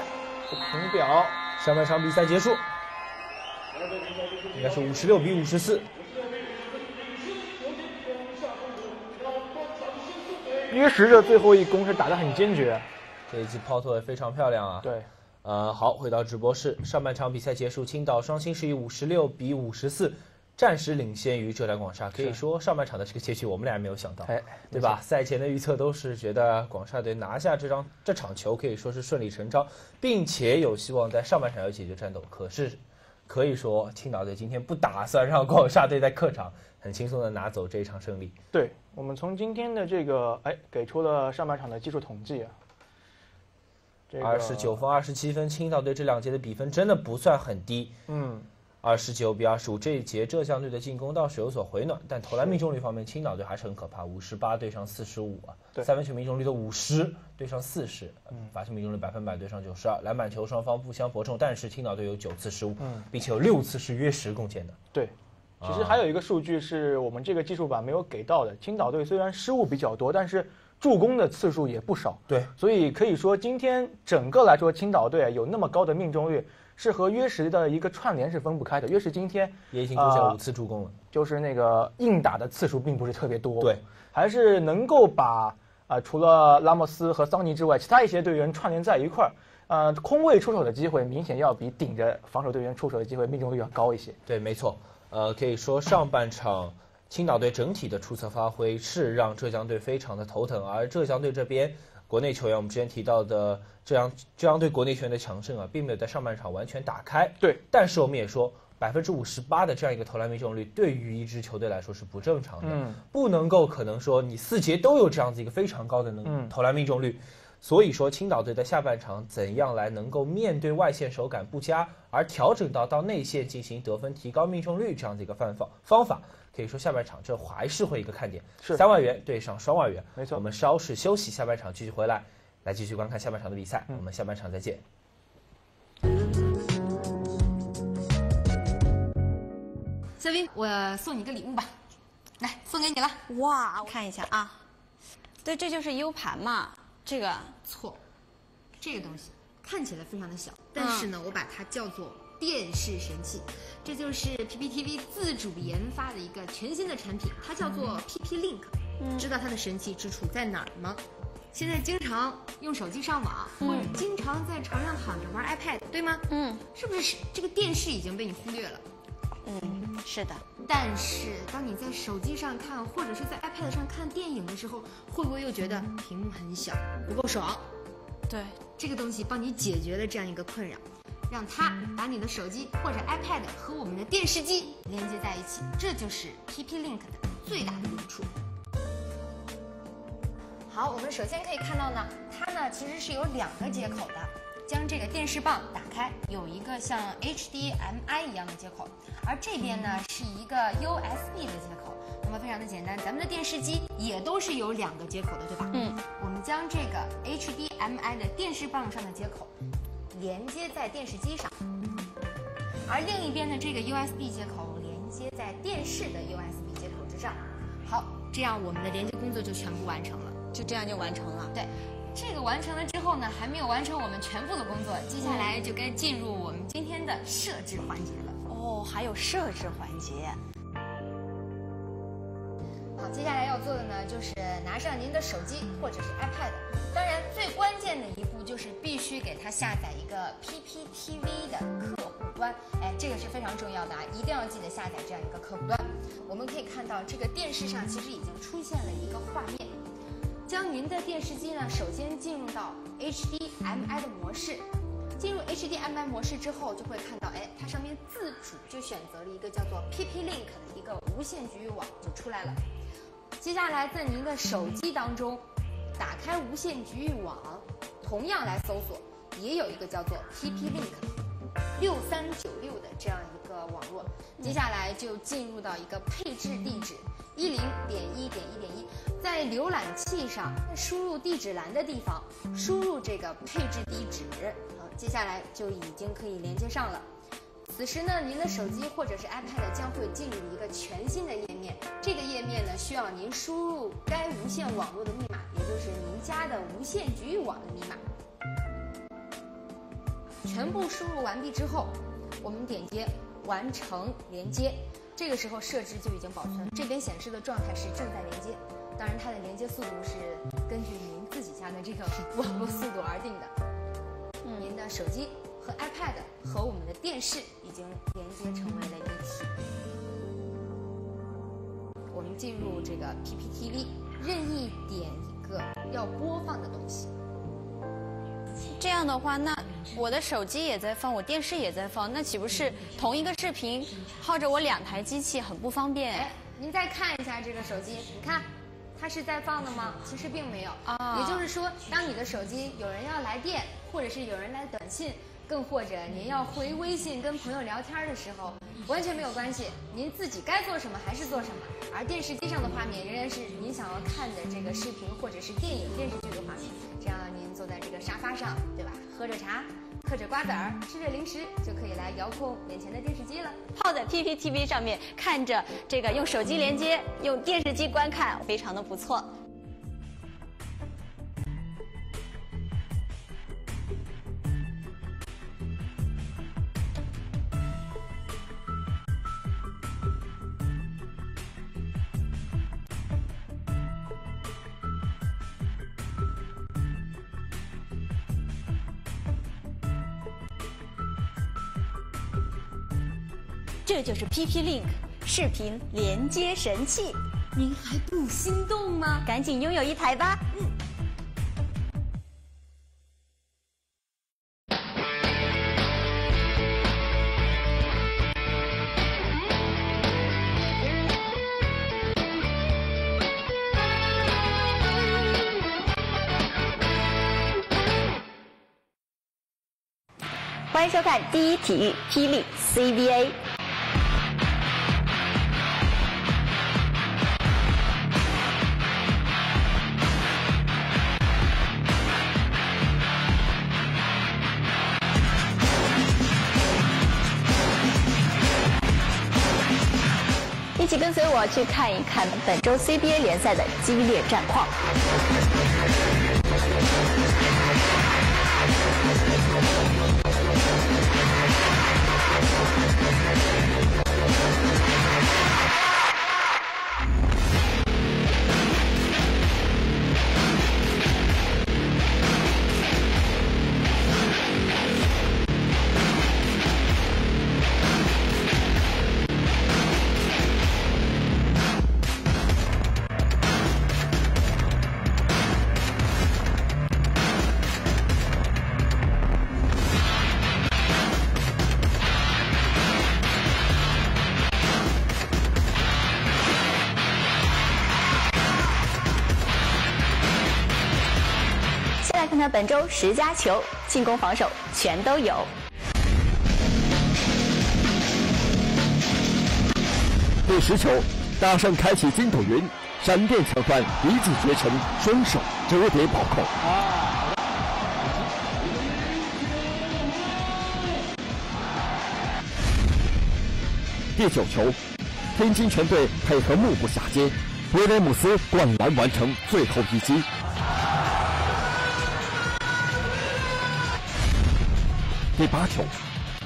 停表。上半场比赛结束，应该是五十六比五十四。约什的最后一攻是打得很坚决，这一记抛投也非常漂亮啊。对，呃，好，回到直播室，上半场比赛结束，青岛双星是以五十六比五十四。暂时领先于浙江广厦，可以说上半场的这个结局我们俩没有想到，哎，对吧？赛前的预测都是觉得广厦队拿下这张这场球可以说是顺理成章，并且有希望在上半场要解决战斗。可是，可以说青岛队今天不打算让广厦队在客场很轻松的拿走这一场胜利。对我们从今天的这个哎给出了上半场的技术统计啊，二十九分二十七分，青岛队这两节的比分真的不算很低，嗯。二十九比二十五，这一节浙江队的进攻倒是有所回暖，但投篮命中率方面，青岛队还是很可怕，五十八对上四十五啊，三分球命中率的五十对上四十，罚球命中率百分百对上九十二，篮板球双方不相伯仲，但是青岛队有九次失误，嗯并且有六次是约十贡献的。对，其实还有一个数据是我们这个技术版没有给到的，青岛队虽然失误比较多，但是助攻的次数也不少。对，所以可以说今天整个来说，青岛队有那么高的命中率。是和约什的一个串联是分不开的。约什今天也已经贡献五次助攻了，就是那个硬打的次数并不是特别多，对，还是能够把啊除了拉莫斯和桑尼之外，其他一些队员串联在一块儿，呃，空位出手的机会明显要比顶着防守队员出手的机会命中率要高一些。对，没错，呃，可以说上半场青岛队整体的出色发挥是让浙江队非常的头疼，而浙江队这边。国内球员，我们之前提到的这样这样对国内球员的强盛啊，并没有在上半场完全打开。对，但是我们也说，百分之五十八的这样一个投篮命中率，对于一支球队来说是不正常的。嗯，不能够可能说你四节都有这样子一个非常高的能投篮命中率。所以说，青岛队在下半场怎样来能够面对外线手感不佳，而调整到到内线进行得分、提高命中率这样的一个方法方法。可以说下半场这还是会一个看点，是三万元对上双万元，没错。我们稍事休息，下半场继续回来，来继续观看下半场的比赛。我们下半场再见。小斌，我送你个礼物吧，来，送给你了。哇，看一下啊，对，这就是 U 盘嘛，这个错，这个东西看起来非常的小，但是呢，我把它叫做电视神器，这就是 PPTV 自主研发的一个全新的产品，它叫做 PP Link。知道它的神奇之处在哪儿吗？现在经常用手机上网，或者经常在床上躺着玩 iPad，对吗？嗯，是不是这个电视已经被你忽略了？嗯，是的。但是当你在手机上看，或者是在 iPad 上看电影的时候，会不会又觉得屏幕很小，不够爽？对，这个东西帮你解决了这样一个困扰，让它把你的手机或者 iPad 和我们的电视机连接在一起，这就是 PP Link 的最大的用处。好，我们首先可以看到呢，它呢其实是有两个接口的。将这个电视棒打开，有一个像 HDMI 一样的接口，而这边呢是一个 USB 的接口。那么非常的简单，咱们的电视机也都是有两个接口的，对吧？嗯。我们将这个 HDMI 的电视棒上的接口连接在电视机上，而另一边的这个 USB 接口连接在电视的 USB 接口之上。好，这样我们的连接工作就全部完成了。就这样就完成了。对，这个完成了之后呢，还没有完成我们全部的工作，接下来就该进入我们今天的设置环节了。哦，还有设置环节。好，接下来要做的呢，就是拿上您的手机或者是 iPad，当然最关键的一步就是必须给它下载一个 PPTV 的客户端。哎，这个是非常重要的啊，一定要记得下载这样一个客户端。我们可以看到，这个电视上其实已经出现了一个画面。将您的电视机呢，首先进入到 HDMI 的模式。进入 HDMI 模式之后，就会看到，哎，它上面自主就选择了一个叫做 PP Link 的一个无线局域网就出来了。接下来在您的手机当中，打开无线局域网，同样来搜索，也有一个叫做 PP Link 六三九六的这样一个网络。接下来就进入到一个配置地址。一零点一点一点一，在浏览器上输入地址栏的地方，输入这个配置地址，接下来就已经可以连接上了。此时呢，您的手机或者是 iPad 将会进入一个全新的页面，这个页面呢需要您输入该无线网络的密码，也就是您家的无线局域网的密码。全部输入完毕之后，我们点击完成连接。这个时候设置就已经保存，这边显示的状态是正在连接，当然它的连接速度是根据您自己家的这个网络速度而定的。您的手机和 iPad 和我们的电视已经连接成为了一体。我们进入这个 PPTV，任意点一个要播放的东西。这样的话，那我的手机也在放，我电视也在放，那岂不是同一个视频耗着我两台机器，很不方便？哎，您再看一下这个手机，你看，它是在放的吗？其实并没有啊。也就是说，当你的手机有人要来电，或者是有人来短信，更或者您要回微信跟朋友聊天的时候，完全没有关系，您自己该做什么还是做什么。而电视机上的画面仍然是您想要看的这个视频或者是电影电视剧的画面。这样您坐在这个沙发上，对吧？喝着茶，嗑着瓜子儿，吃着零食，就可以来遥控眼前的电视机了。泡在 PPTV 上面，看着这个用手机连接，用电视机观看，非常的不错。这就是 PP Link 视频连接神器，您还不心动吗？赶紧拥有一台吧！嗯。欢迎收看第一体育霹雳 CBA。一起跟随我去看一看本周 CBA 联赛的激烈战况。看看本周十佳球，进攻防守全都有。第十球，大圣开启筋斗云，闪电抢断，一记绝尘，双手折叠暴扣。第九球，天津全队配合目不暇接，威廉姆斯灌篮完成最后一击。第八球，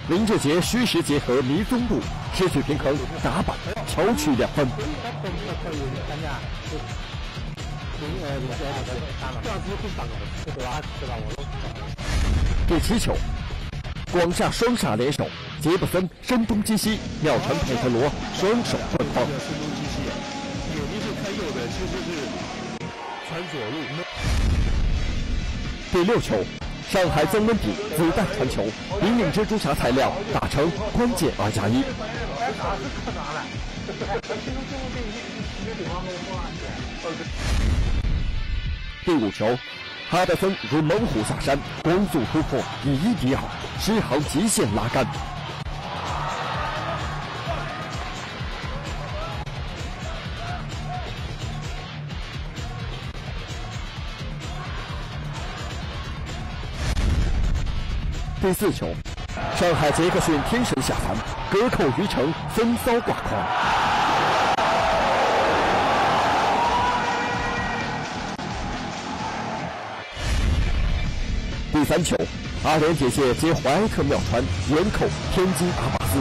林志杰虚实结合迷踪步，失去平衡打板，超取两分。第七球，广厦双煞联手，杰布森声东击西，妙传佩德罗双手灌框。第六球。上海增温比子弹传球，引领蜘蛛侠材料打成关键二加一。第五球，哈德森如猛虎下山，光速突破，以一敌二，失衡极限拉杆。第四球，上海杰克逊天神下凡，隔扣于城，风骚挂筐。第三球，阿联铁线接怀特妙传，远扣天津阿巴斯。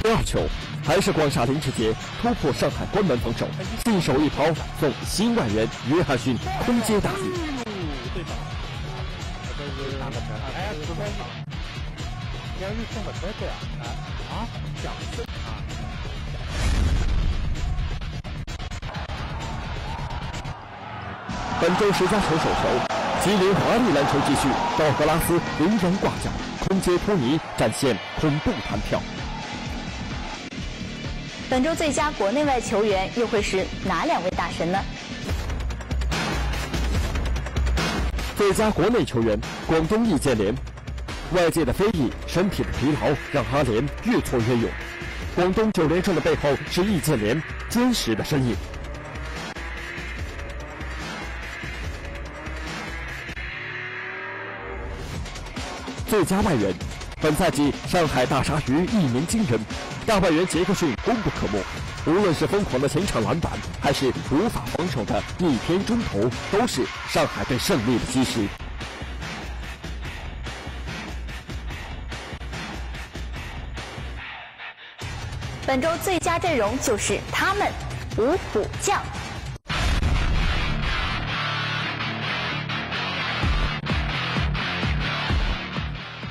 第二球还是广厦林志杰突破上海关门防守，信手一抛送新外援约翰逊空接大鱼。本周十佳球手球，吉林华丽篮球继续，道格拉斯仍然挂角，空接托尼展现恐怖弹跳。本周最佳国内外球员又会是哪两位大神呢？最佳国内球员，广东易建联。外界的非议，身体的疲劳让阿联越挫越勇。广东九连胜的背后是易建联坚实的身影。最佳外援，本赛季上海大鲨鱼一鸣惊人。大外援杰克逊功不可没，无论是疯狂的前场篮板，还是无法防守的逆天中投，都是上海队胜利的基石。本周最佳阵容就是他们五虎将，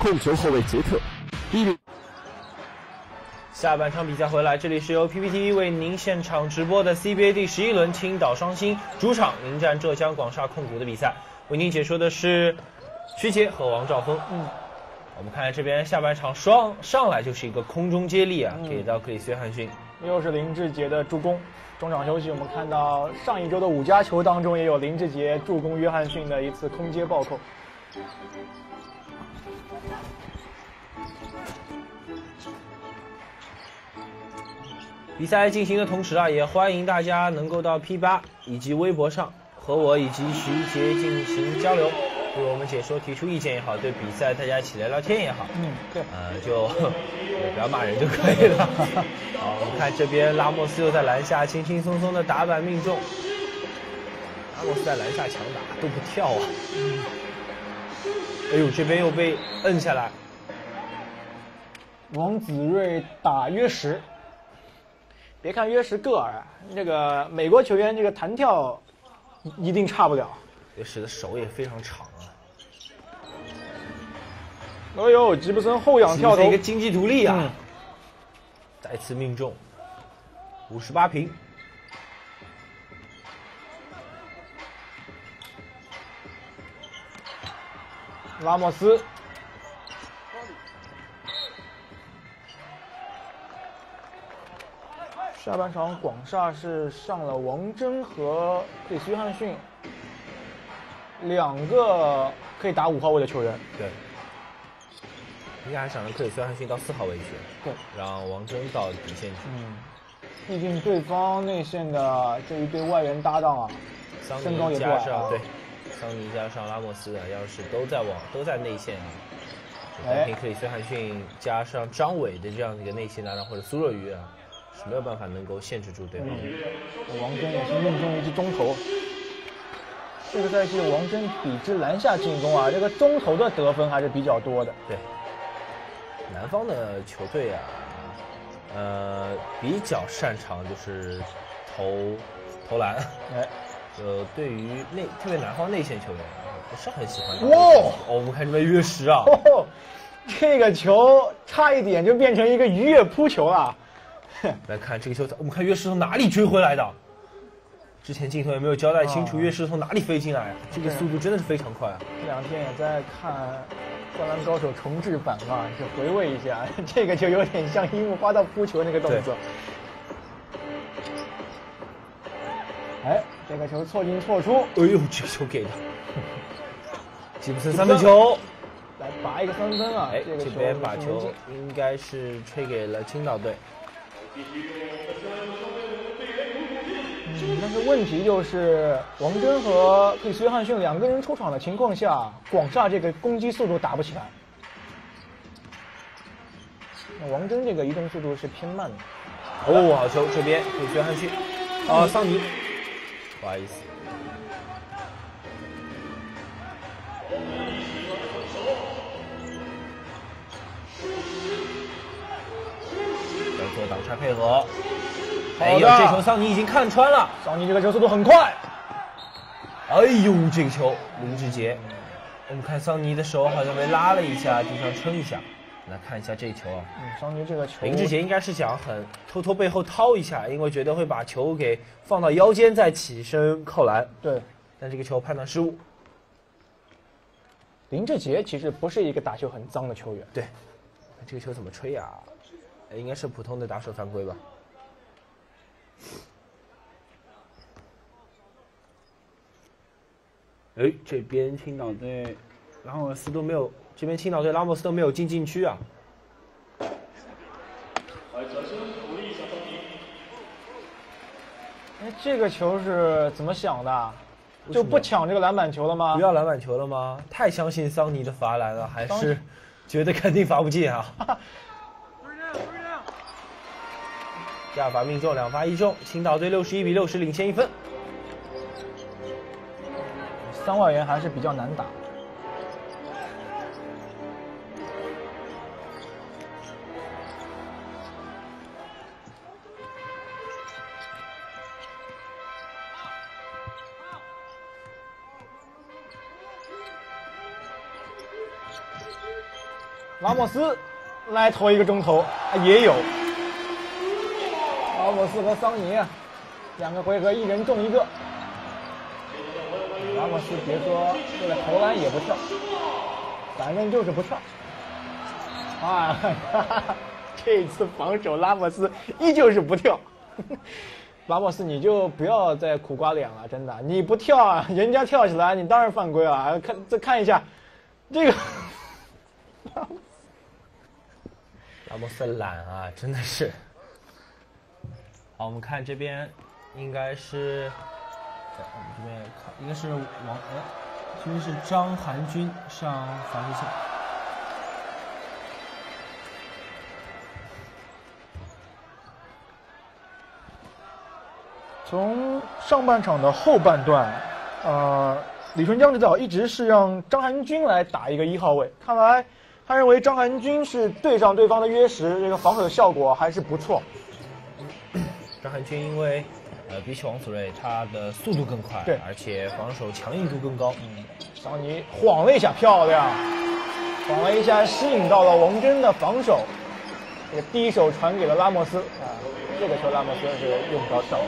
控球后卫杰特，一比。下半场比赛回来，这里是由 PPTV 为您现场直播的 CBA 第十一轮青岛双星主场迎战浙江广厦控股的比赛。为您解说的是徐杰和王兆峰。嗯，我们看看这边下半场双上来就是一个空中接力啊，给到克里斯约翰逊，又是林志杰的助攻。中场休息，我们看到上一周的五加球当中也有林志杰助攻约翰逊的一次空接暴扣。比赛进行的同时啊，也欢迎大家能够到 P 八以及微博上和我以及徐一杰进行交流，对我们解说提出意见也好，对比赛大家一起聊聊天也好，嗯，对，呃，就 <laughs> 不要骂人就可以了。好，我们看这边拉莫斯又在篮下轻轻松松的打板命中，拉莫斯在篮下强打都不跳啊。哎呦，这边又被摁下来。王子睿打约什，别看约什个儿，这个美国球员这个弹跳一定差不了。约什的手也非常长啊。哎呦，吉布森后仰跳投，一个经济独立啊！再次命中，五十八平。拉莫斯，下半场广厦是上了王铮和克里斯约翰逊两个可以打五号位的球员。对，应该还想着克里斯约翰逊到四号位去。对，让王铮到底线去。嗯，毕竟对方内线的这一对外援搭档啊，身高也不矮啊。对。桑尼加上拉莫斯的，要是都在往都在内线啊，单凭克里斯·约翰逊加上张伟的这样的一个内线搭档或者苏若愚啊，是没有办法能够限制住对方。王铮也是命中一记中投。这个赛季王铮比之篮下进攻啊，这个中投的得分还是比较多的。对，南方的球队啊，呃，比较擅长就是投投篮。哎。呃，对于内特别南方内线球员，不是很喜欢。哇！哦，我们看这边约什啊，这个球差一点就变成一个鱼跃扑球了。<laughs> 来看这个球，我们看约什从哪里追回来的？之前镜头也没有交代清楚，约什从哪里飞进来？这个速度真的是非常快啊！这两天也在看《灌篮高手》重置版啊，就回味一下，<laughs> 这个就有点像樱木花道扑球那个动作。哎。这个球错进错出，哎呦，这个球给的，<laughs> 吉布森三分球，来拔一个三分啊！哎，这边把球应该是吹给了青岛队。嗯，但是问题就是王铮和克里斯约翰逊两个人出场的情况下，广厦这个攻击速度打不起来。那王铮这个移动速度是偏慢的。哦，好球，这边克里斯约翰逊，啊，桑尼。不好意思，做挡拆配合。哎呦，这球桑尼已经看穿了，桑尼这个球速度很快。哎呦，这个球林志杰，我们看桑尼的手好像被拉了一下，地上撑一下。来看一下这球啊，嗯，桑尼这个球，林志杰应该是想很偷偷背后掏一下，因为觉得会把球给放到腰间再起身扣篮。对，但这个球判断失误。林志杰其实不是一个打球很脏的球员。对，这个球怎么吹呀？应该是普通的打手犯规吧。哎，这边青岛队拉莫斯都没有。这边青岛队拉莫斯都没有进禁区啊！哎，这个球是怎么想的？就不抢这个篮板球了吗？不要篮板球了吗？太相信桑尼的罚篮了，还是觉得肯定罚不进啊？<laughs> 第二罚命中，两罚一中，青岛队六十一比六十领先一分。三外援还是比较难打。拉莫斯来投一个中投，也有。拉莫斯和桑尼啊，两个回合一人中一个。拉莫斯别说这个投篮也不跳，反正就是不跳。啊，<laughs> 这次防守拉莫斯依旧是不跳。拉莫斯你就不要再苦瓜脸了，真的，你不跳啊，人家跳起来你当然犯规了。看再看一下，这个。<laughs> 拉莫斯懒啊，真的是。好，我们看这边，应该是，我们这边看，应该是王哎，其实是张涵君上防线。从上半场的后半段，呃，李春江指导一直是让张涵君来打一个一号位，看来他认为张涵君是对上对方的约什，这个防守的效果还是不错。张涵军因为呃比起王祖睿，他的速度更快，对，而且防守强硬度更高。嗯，桑尼晃了一下，漂亮，晃了一下，吸引到了王真的防守，这个第一手传给了拉莫斯啊，这个球拉莫斯是用不着上。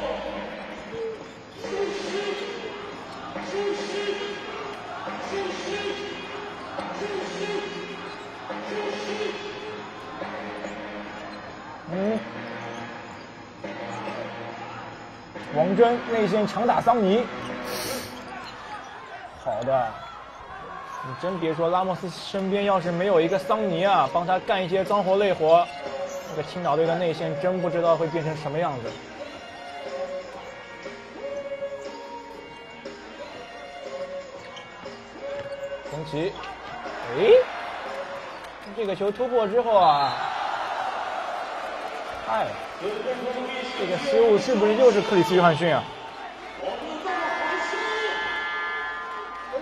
王真内线强打桑尼，好的，你真别说，拉莫斯身边要是没有一个桑尼啊，帮他干一些脏活累活，那个青岛队的内线真不知道会变成什么样子。红旗，哎，这个球突破之后啊，嗨，这个失误是不是又是克里斯约翰逊啊？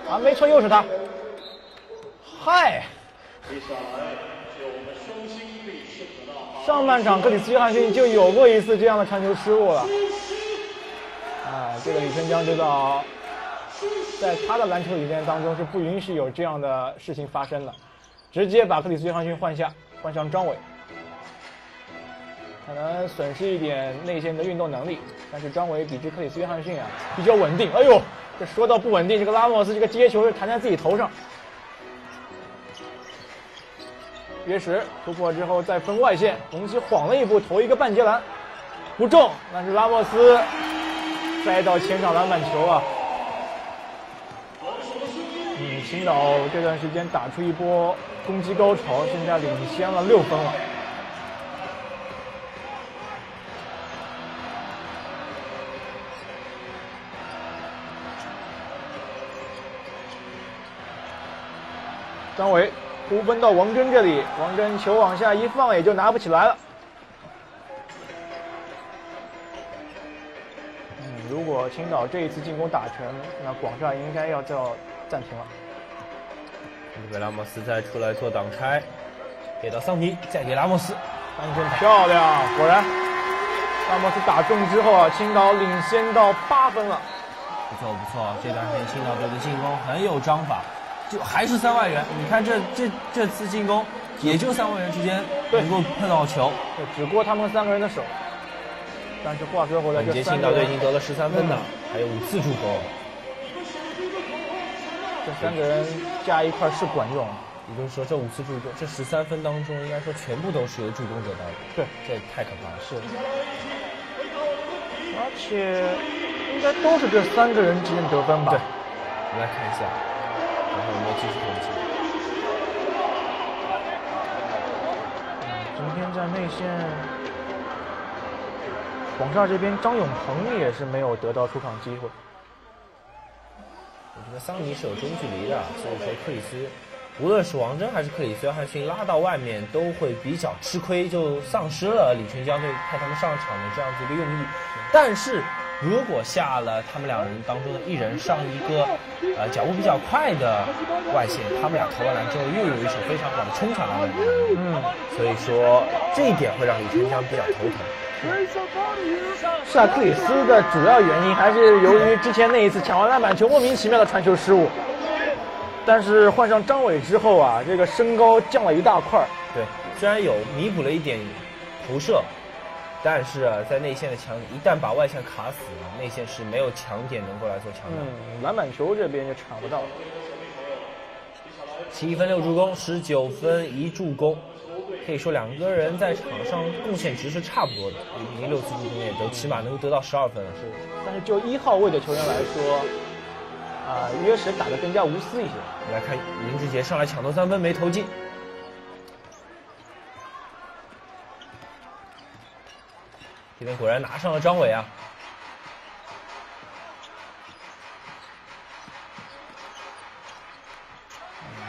啊，没错，又是他。嗨，上半场克里斯约翰逊就有过一次这样的传球失误了。啊，这个李春江知道。在他的篮球理念当中是不允许有这样的事情发生的，直接把克里斯约翰逊换下，换上张伟，可能损失一点内线的运动能力，但是张伟比之克里斯约翰逊啊比较稳定。哎呦，这说到不稳定，这个拉莫斯这个接球是弹在自己头上。约什突破之后再分外线，红旗晃了一步投一个半截篮，不中，但是拉莫斯塞到前场篮板球啊。嗯，青岛这段时间打出一波攻击高潮，现在领先了六分了。张伟突奔到王真这里，王真球往下一放，也就拿不起来了。嗯，如果青岛这一次进攻打成，那广厦应该要叫。暂停了。这边拉莫斯再出来做挡拆，给到桑尼，再给拉莫斯，当真漂亮！果然，拉莫斯打中之后啊，青岛领先到八分了。不错不错，这段时间青岛队的进攻很有章法，就还是三万元。你看这这这次进攻，也就三万元之间能够碰到球，只过他们三个人的手。但是话说回来，这青岛队已经得了十三分了，还有五次助攻。这三个人加一块是管用，也就是说，这五次助攻，这十三分当中，应该说全部都是由助攻得到的。对，这太可怕了。是，而且应该都是这三个人之间得分吧？对，我们来看一下，然后我们继续统计。今天在内线，广厦这边张永鹏也是没有得到出场机会。我觉得桑尼是有中距离的，所以说克里斯，无论是王真还是克里斯约翰逊拉到外面都会比较吃亏，就丧失了李春江对派他们上场的这样子一个用意。但是如果下了他们两人当中的一人上一个呃脚步比较快的外线，他们俩投完篮之后又有一手非常好的冲传篮板，嗯，所以说这一点会让李春江比较头疼。是啊克里斯的主要原因还是由于之前那一次抢完篮板球莫名其妙的传球失误，但是换上张伟之后啊，这个身高降了一大块对，虽然有弥补了一点投射，但是啊，在内线的强一旦把外线卡死了，内线是没有强点能够来做强的。嗯，篮板球这边就抢不到了。七分六助攻，十九分一助攻。可以说两个人在场上贡献值是差不多的，毕竟六次助攻也都起码能够得到十二分了。是，但是就一号位的球员来说，啊，约什打得更加无私一些。来看林志杰上来抢投三分没投进，这边果然拿上了张伟啊。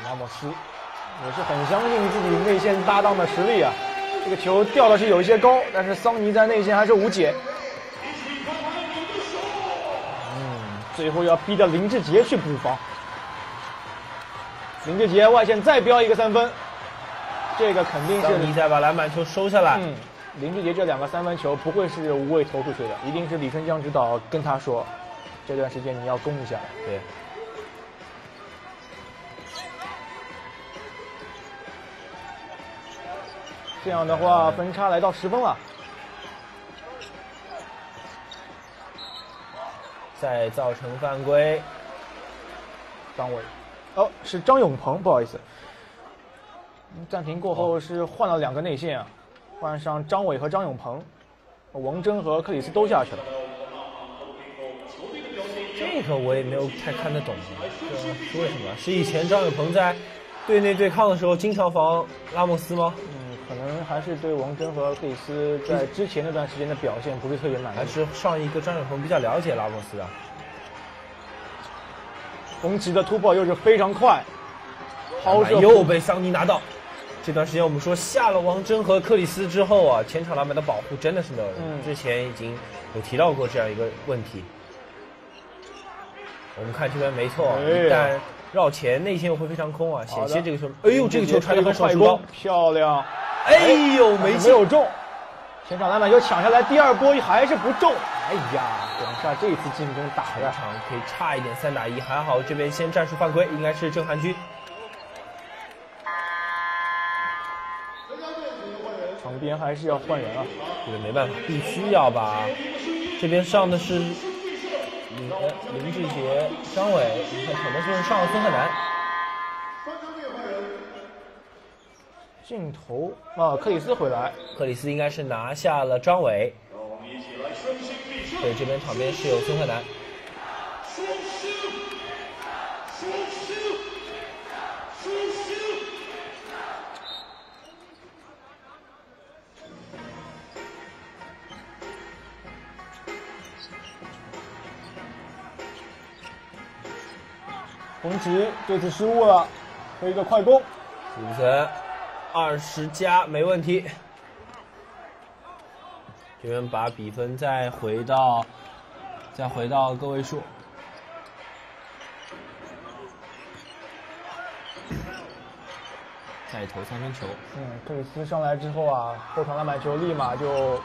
拉莫斯，我是很相信自己内线搭档的实力啊。这个球掉的是有一些高，但是桑尼在内线还是无解。嗯，最后要逼着林志杰去补防。林志杰外线再飙一个三分，这个肯定是桑再把篮板球收下来。嗯，林志杰这两个三分球不会是无谓投出去的，一定是李春江指导跟他说，这段时间你要攻一下。对。这样的话，分差来到十分了。再造成犯规，张伟，哦，是张永鹏，不好意思。暂停过后是换了两个内线啊，换上张伟和张永鹏，王铮和克里斯都下去了。这个我也没有太看得懂，是为什么？是以前张永鹏在队内对抗的时候经常防拉莫斯吗？嗯，可能还是对王铮和克里斯在之前那段时间的表现不是特别满意。还是上一个张永鹏比较了解拉莫斯啊。红旗的突破又是非常快，抛射又被桑尼拿到。这段时间我们说下了王峥和克里斯之后啊，前场篮板的保护真的是没有之前已经有提到过这样一个问题。我们看这边没错，一旦绕前内线又会非常空啊，险些这个球。哎呦，这个球传的很快攻，漂亮！哎呦，没没有中，前场篮板球抢下来，第二波还是不中。哎呀，广厦这次进攻打的场可以差一点三打一，还好这边先战术犯规，应该是郑涵军。边还是要换人啊，这个没办法，必须要把这边上的是。林林志杰、张伟，你看可能就是上了孙鹤南。镜头啊，克里斯回来，克里斯应该是拿下了张伟。对，这边场边是有孙鹤南。冯奇这次失误了，一个快攻，五分，二十加没问题。这边把比分再回到，再回到个位数。再投三分球。嗯，克里斯上来之后啊，后场篮板球立马就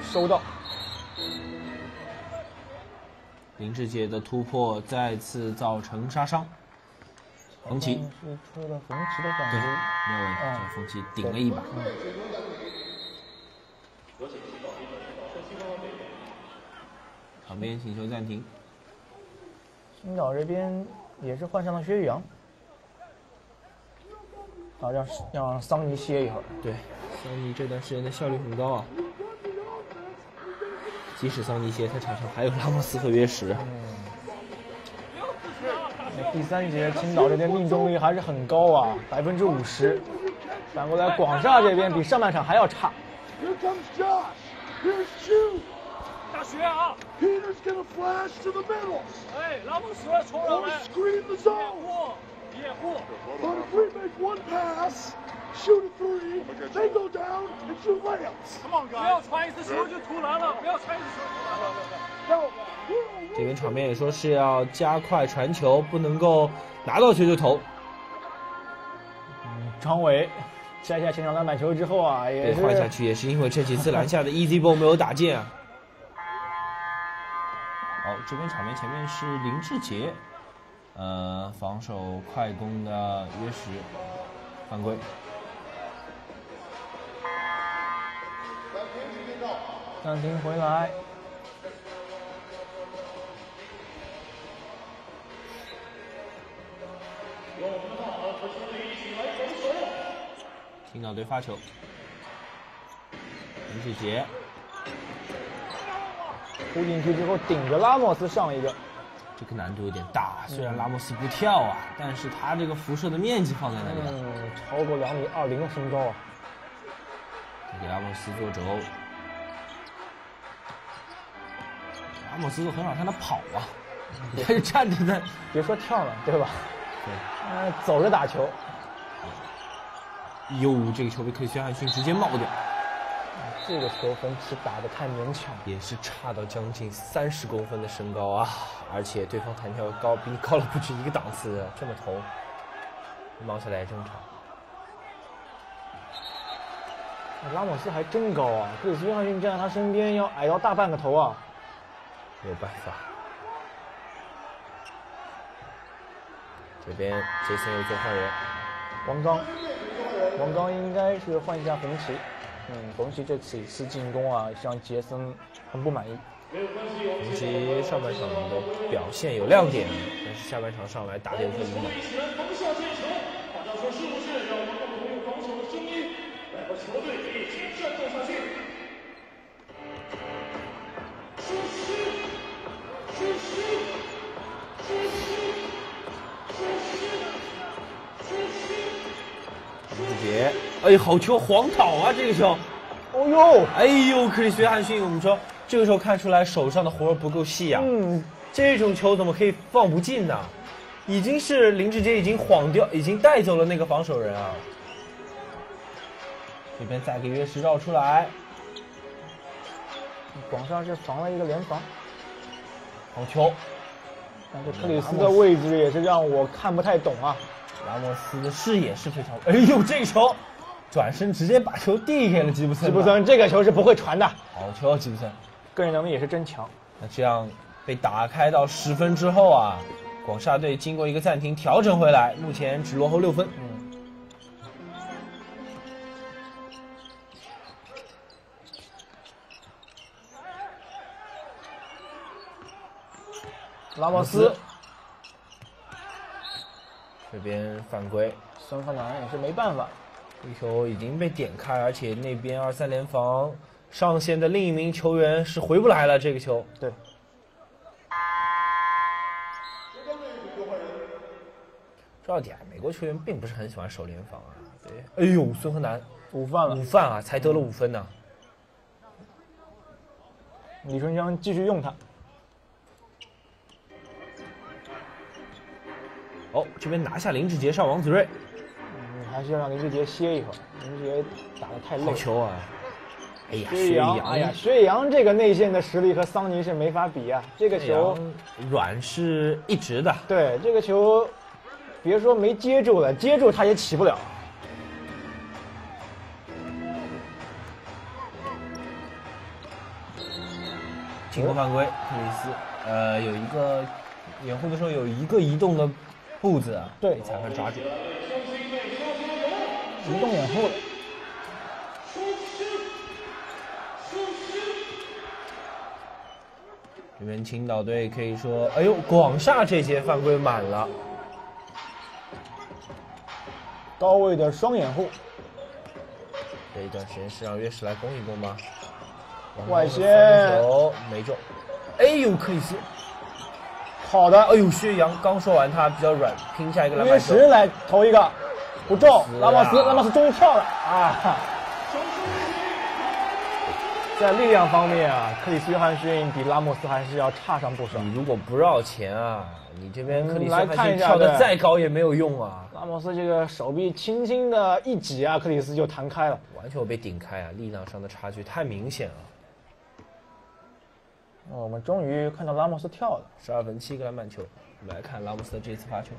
收到。林志杰的突破再次造成杀伤，冯奇是出了冯奇的犯规，没有问题，这冯奇顶了一把。场边请求暂停。青岛这边也是换上了薛宇阳，啊，让让桑尼歇一会儿。对，桑尼这段时间的效率很高啊。即使桑尼歇，他场上还有拉莫斯和约什。第三节青岛这边命中率还是很高啊，百分之五十。反过来广厦这边比上半场还要差。大学啊！Peter's gonna flash to the middle。哎，拉莫斯冲上来。Screen the zone。掩护，掩护。Shoot a three, they go down and shoot layups. Come on, guys. 不要传一次球就投篮了，不要传一次球。No. 这边场面也说是要加快传球，不能够拿到球就投。嗯，张伟摘下前场篮板球之后啊，也是换下去，也是因为这几次篮下的 <laughs> easy ball 没有打进啊。好，这边场面前面是林志杰，呃，防守快攻的约什，犯规。暂停回来。青岛队发球，林志杰扑进去之后顶着拉莫斯上一个，这个难度有点大。虽然拉莫斯不跳啊，但是他这个辐射的面积放在那里，嗯，超过两米二零的身高啊。给拉莫斯做轴。拉莫斯都很少看他跑啊，他就站着在，<laughs> 别说跳了，对吧？嗯，走着打球。哟，这个球被克里斯·约翰逊直接冒掉。这个球分是打得太勉强，也是差到将近三十公分的身高啊！而且对方弹跳高，比你高了不止一个档次，这么投，冒下来正常。拉莫斯还真高啊！克里斯·约翰逊站在他身边要矮到大半个头啊！没有办法。这边杰森又做换人，王刚，王刚应该是换一下红旗。嗯，红旗这次次进攻啊，让杰森很不满意。红旗上半场的表现有亮点，但是下半场上来打得有些鲁莽。杰，哎，好球，黄桃啊，这个球，哦呦，哎呦，克里斯·约翰逊，我们说这个时候看出来手上的活不够细啊，嗯，这种球怎么可以放不进呢？已经是林志杰已经晃掉，已经带走了那个防守人啊。这边再给约什绕出来，广上是防了一个连防，好球，但是克里斯的位置也是让我看不太懂啊。拉莫斯的视野是非常，<laughs> 哎呦，这个球，转身直接把球递给了吉布森。吉布森这个球是不会传的，好球，吉布森，个人能力也是真强。那这样被打开到十分之后啊，广厦队经过一个暂停调整回来，目前只落后六分。嗯。拉莫斯。这边犯规，孙鹤南也是没办法，这球已经被点开，而且那边二三联防上线的另一名球员是回不来了。这个球，对。说到底啊，美国球员并不是很喜欢守联防啊。对，哎呦，孙鹤南午饭了，午饭啊，才得了五分呢。李春江继续用他。哦，这边拿下林志杰上王子睿，嗯，还是要让林志杰歇一会儿。林志杰打的太累。好球啊！哎呀，薛洋，哎呀，薛洋这个内线的实力和桑尼是没法比啊。这个球软是一直的。对，这个球，别说没接住了，接住他也起不了。进攻犯规，克里斯，呃，有一个掩护的时候有一个移动的。步子啊，对，裁判抓住，移动掩护。这边青岛队可以说，哎呦，广厦这节犯规满了，高位的双掩护。这一段时间是让约什来攻一攻吗？外线没中，哎呦，克里斯。好的，哎呦，薛洋刚说完，他比较软，拼下一个篮板。约什来投一个，不中。拉莫斯，拉莫斯终于跳了啊！在力量方面啊，克里斯约翰逊比拉莫斯还是要差上不少。你如果不绕前啊，你这边克里斯约翰逊跳的再高也没有用啊。拉莫斯这个手臂轻轻的一挤啊，克里斯就弹开了，完全被顶开啊！力量上的差距太明显了。我们终于看到拉莫斯跳了，十二分七个篮板球。我们来看拉莫斯的这次罚球，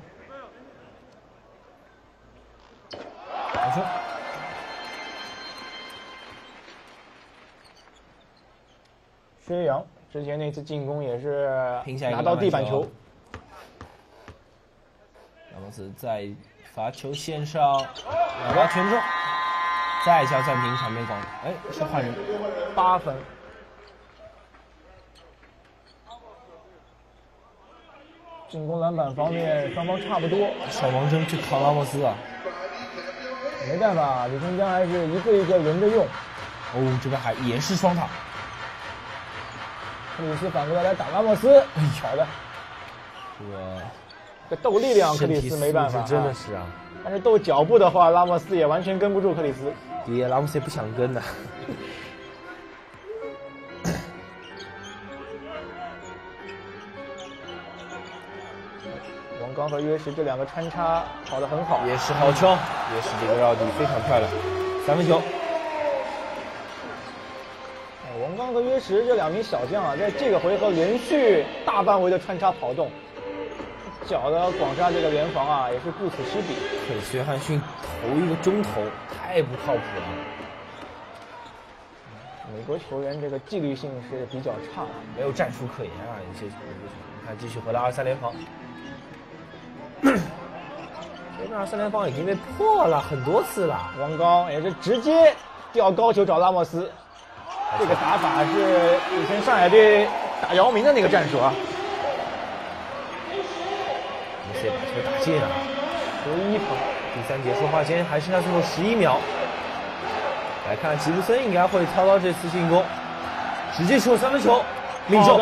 好球！薛洋之前那次进攻也是拿到地板球。拉莫斯在罚球线上，两罚全中，再一下暂停，场面广，哎，是换人，八分。进攻篮板方面，双方差不多。小王真去扛拉莫斯啊！没办法，李春江还是一个一个轮着用。哦，这边还也是双塔。克里斯反过来来打拉莫斯，巧的。这个这斗力量，克里斯没办法，真的是啊。但是斗脚步的话，拉莫斯也完全跟不住克里斯。爹，拉莫斯也不想跟的。王刚和约什这两个穿插跑得很好，约什好球，约什这个绕地非常漂亮，三分球。王刚和约什这两名小将啊，在这个回合连续大范围的穿插跑动，搅得广厦这个联防啊也是顾此失彼。克里斯约翰逊投一个中投，太不靠谱了。美国球员这个纪律性是比较差，没有战术可言啊！有些你看，继续回来二三联防。这边二三连防已经被破了很多次了。王刚也是直接吊高球找拉莫斯，这个打法是以前上海队打姚明的那个战术啊。直接把球打进啊！十一分，第三节说话间还剩下最后十一秒。来看吉布森应该会操刀这次进攻，直接球三分球，命中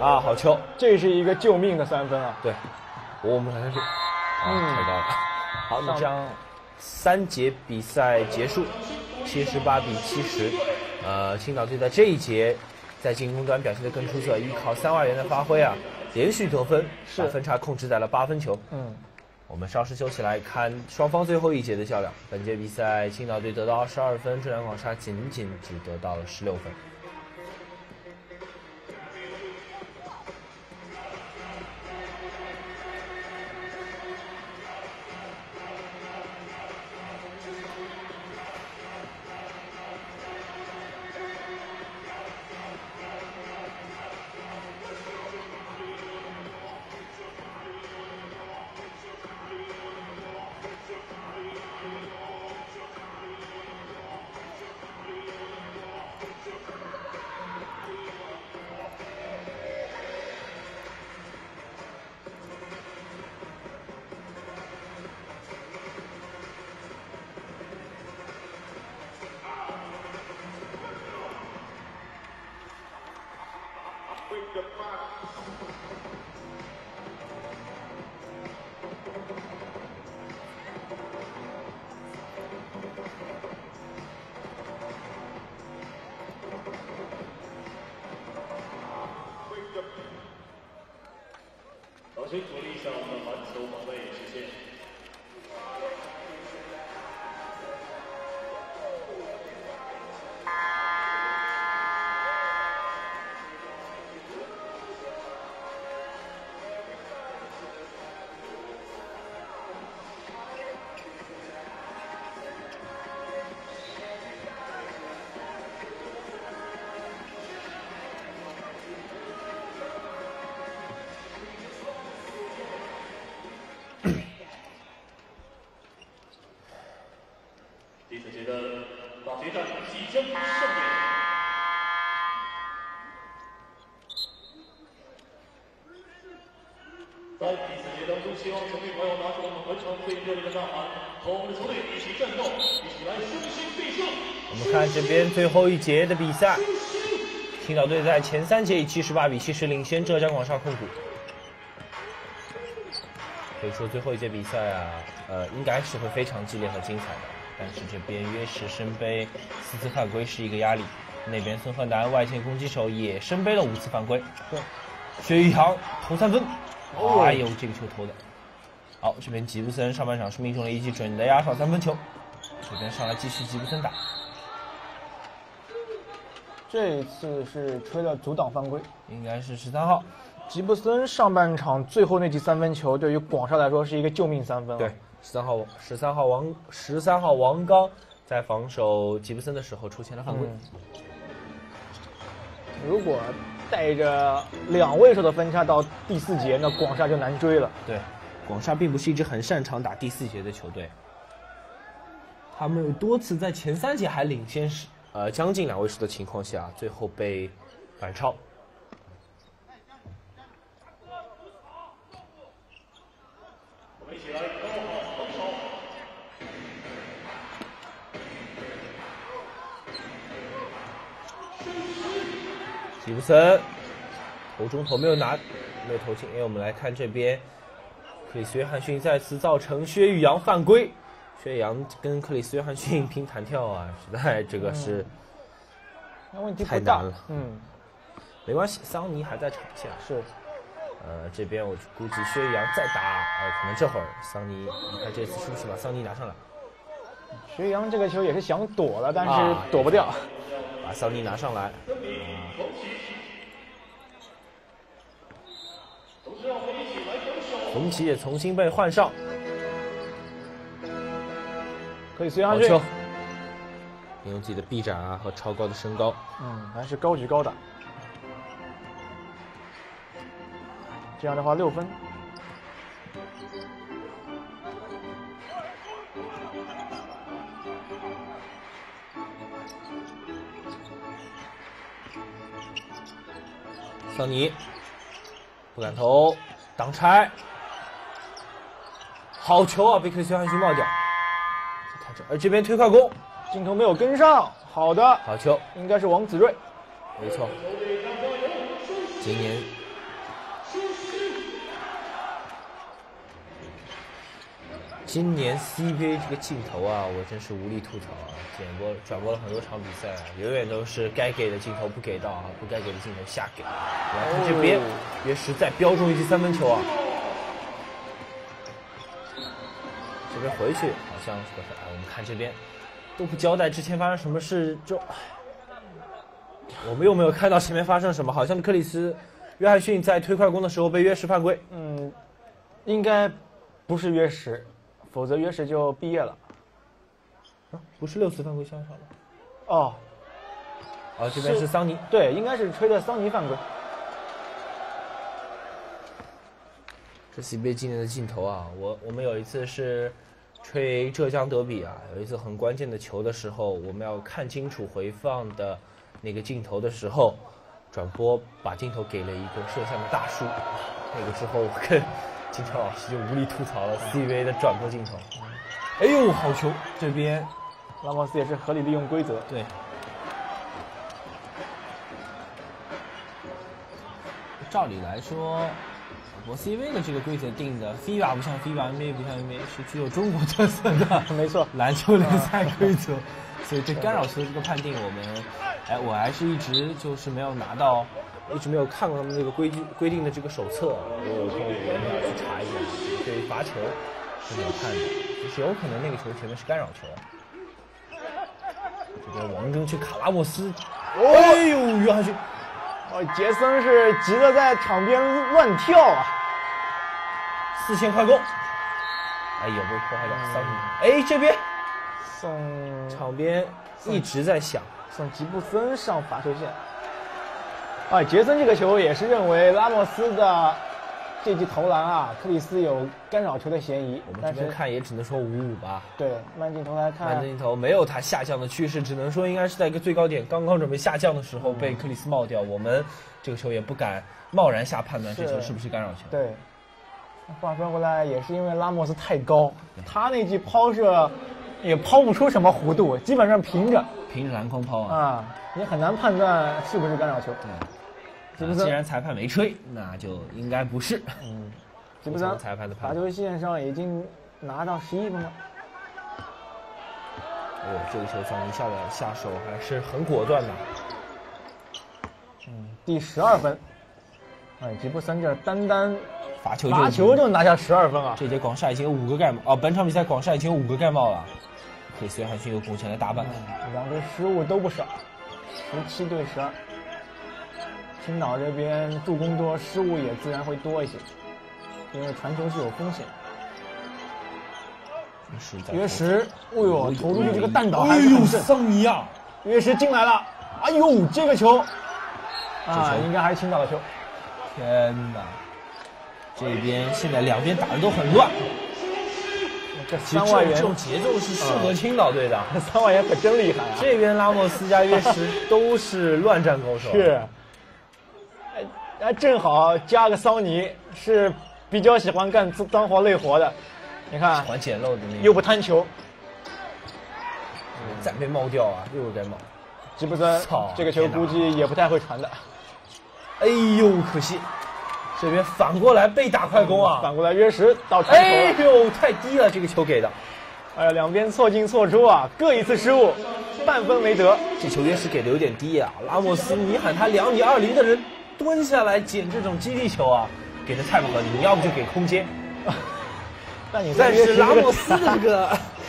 啊，好球！这是一个救命的三分啊！对，我们来看这，啊，太高了。好，那这样三节比赛结束，七十八比七十。呃，青岛队在这一节在进攻端表现得更出色，依靠三外援的发挥啊，连续得分，把分差控制在了八分球。嗯。我们稍事休息来看双方最后一节的较量。本届比赛，青岛队得到二十二分，浙江广厦仅仅只得到了十六分。先鼓励一下我们的环球防卫，谢谢。这边最后一节的比赛，青岛队在前三节以七十八比七十领先浙江广厦控股。可以说最后一节比赛啊，呃，应该是会非常激烈和精彩的。但是这边约什身背四次犯规是一个压力，那边孙鹤南外线攻击手也身背了五次犯规。对，薛宇航投三分，哎呦，这个球投的。好，这边吉布森上半场是命中了一记准的压哨三分球，这边上来继续吉布森打。这一次是吹了阻挡犯规，应该是十三号。吉布森上半场最后那记三分球，对于广厦来说是一个救命三分。对。十三号，十三号王，十三号王刚在防守吉布森的时候出现了犯规。如果带着两位数的分差到第四节，那广厦就难追了。对，广厦并不是一支很擅长打第四节的球队，他们有多次在前三节还领先时，呃，将近两位数的情况下，最后被反超。我们一起来。吉布森投中投没有拿，没有投进。哎，我们来看这边，克里斯约翰逊再次造成薛宇阳犯规。薛宇阳跟克里斯约翰逊拼弹跳啊，实在这个是那问题太难了。嗯，没关系，桑尼还在场下。是。呃，这边我估计薛洋再打，呃，可能这会儿桑尼，你看这次是不是把桑尼拿上来？薛洋这个球也是想躲了，但是啊躲不掉。把桑尼拿上来。红旗也重新被换上，可以随上去利用自己的臂展啊和超高的身高，嗯，还是高举高打。这样的话六分。桑尼不敢投，挡拆，好球啊！被克里斯汉逊冒掉。而这边推快攻，镜头没有跟上，好的，好球，应该是王子睿。没错。今年今年 CBA 这个镜头啊，我真是无力吐槽啊！剪播转播了很多场比赛啊，永远都是该给的镜头不给到啊，不该给的镜头瞎给。来看这边，别实在标中一记三分球啊！这边回去好像是个哎，我们看这边都不交代之前发生什么事，就我们又没有看到前面发生什么，好像克里斯约翰逊在推快攻的时候被约什犯规。嗯，应该不是约什，否则约什就毕业了。啊，不是六次犯规相少吗？哦，啊，这边是桑尼。对，应该是吹的桑尼犯规。这 CBA 今年的镜头啊，我我们有一次是吹浙江德比啊，有一次很关键的球的时候，我们要看清楚回放的那个镜头的时候，转播把镜头给了一个摄像的大叔，那个时候我跟金超老师就无力吐槽了 CBA 的转播镜头。哎呦，好球！这边拉莫斯也是合理利用规则。对。照理来说，我 CV 的这个规则定的，FIBA 不像 FIBA，NBA 不像 NBA，是具有中国特色的 <laughs> 没错篮球联赛规则，所以对干扰球的这个判定，我们，哎，我还是一直就是没有拿到，一直没有看过他们那个规矩规定的这个手册，我有空我们要去查一下。对于罚球是怎么判的，就是有可能那个球前面是干扰球。这边王峥去卡拉莫斯，哎呦，约翰逊。哦，杰森是急得在场边乱跳啊！四线快攻，哎，有被破坏掉三分。哎，这边送场边一直在响，送吉布森上罚球线。哎，杰森这个球也是认为拉莫斯的这记投篮啊，克里斯有干扰球的嫌疑。我们这边看也只能说五五吧。对慢镜头来看，慢镜头没有它下降的趋势，只能说应该是在一个最高点刚刚准备下降的时候被克里斯冒掉。我们这个球也不敢贸然下判断这球是不是干扰球。对，话说回来，也是因为拉莫斯太高，他那记抛射也抛不出什么弧度，基本上平着平着篮筐抛啊。啊，你很难判断是不是干扰球。吉布森啊既然裁判没吹，那就应该不是。嗯，吉布森裁判的判断。罚球线上已经拿到十一分了。哎呦，这个球算一下的下手还是很果断的。嗯，第十二分。哎，吉布森这单单罚球就罚球就拿下十二分啊！这节广厦已经有五个盖帽啊！本场比赛广厦已经有五个盖帽了，克里斯约翰逊又贡献了大半。两队失误都不少，十七对十二。青岛这边助攻多，失误也自然会多一些，因为传球是有风险。约什，哎呦，投出去这个弹道哎呦，还是很正。桑尼亚，约什进来了，哎呦，这个球啊，应该还是青岛的球。天哪！这边现在两边打的都很乱，这其实三万元这种，节奏是适合青岛队的。<laughs> 三万元可真厉害啊！这边拉莫斯加约什 <laughs> 都是乱战高手，是，哎，哎，正好加个桑尼是比较喜欢干脏活累活的，你看喜欢捡漏的那又，不贪球，再被冒掉啊，又在冒。吉布森操这个球估计也不太会传的。哎呦，可惜，这边反过来被打快攻啊！反过来约什到传球了，哎呦，太低了，这个球给的。哎呀，两边错进错出啊，各一次失误，半分没得。这球约什给的有点低啊！拉莫斯，你喊他两米二零的人蹲下来捡这种基地球啊，给的太不合理，你要不就给空间。<laughs> 那你但是拉莫斯的这个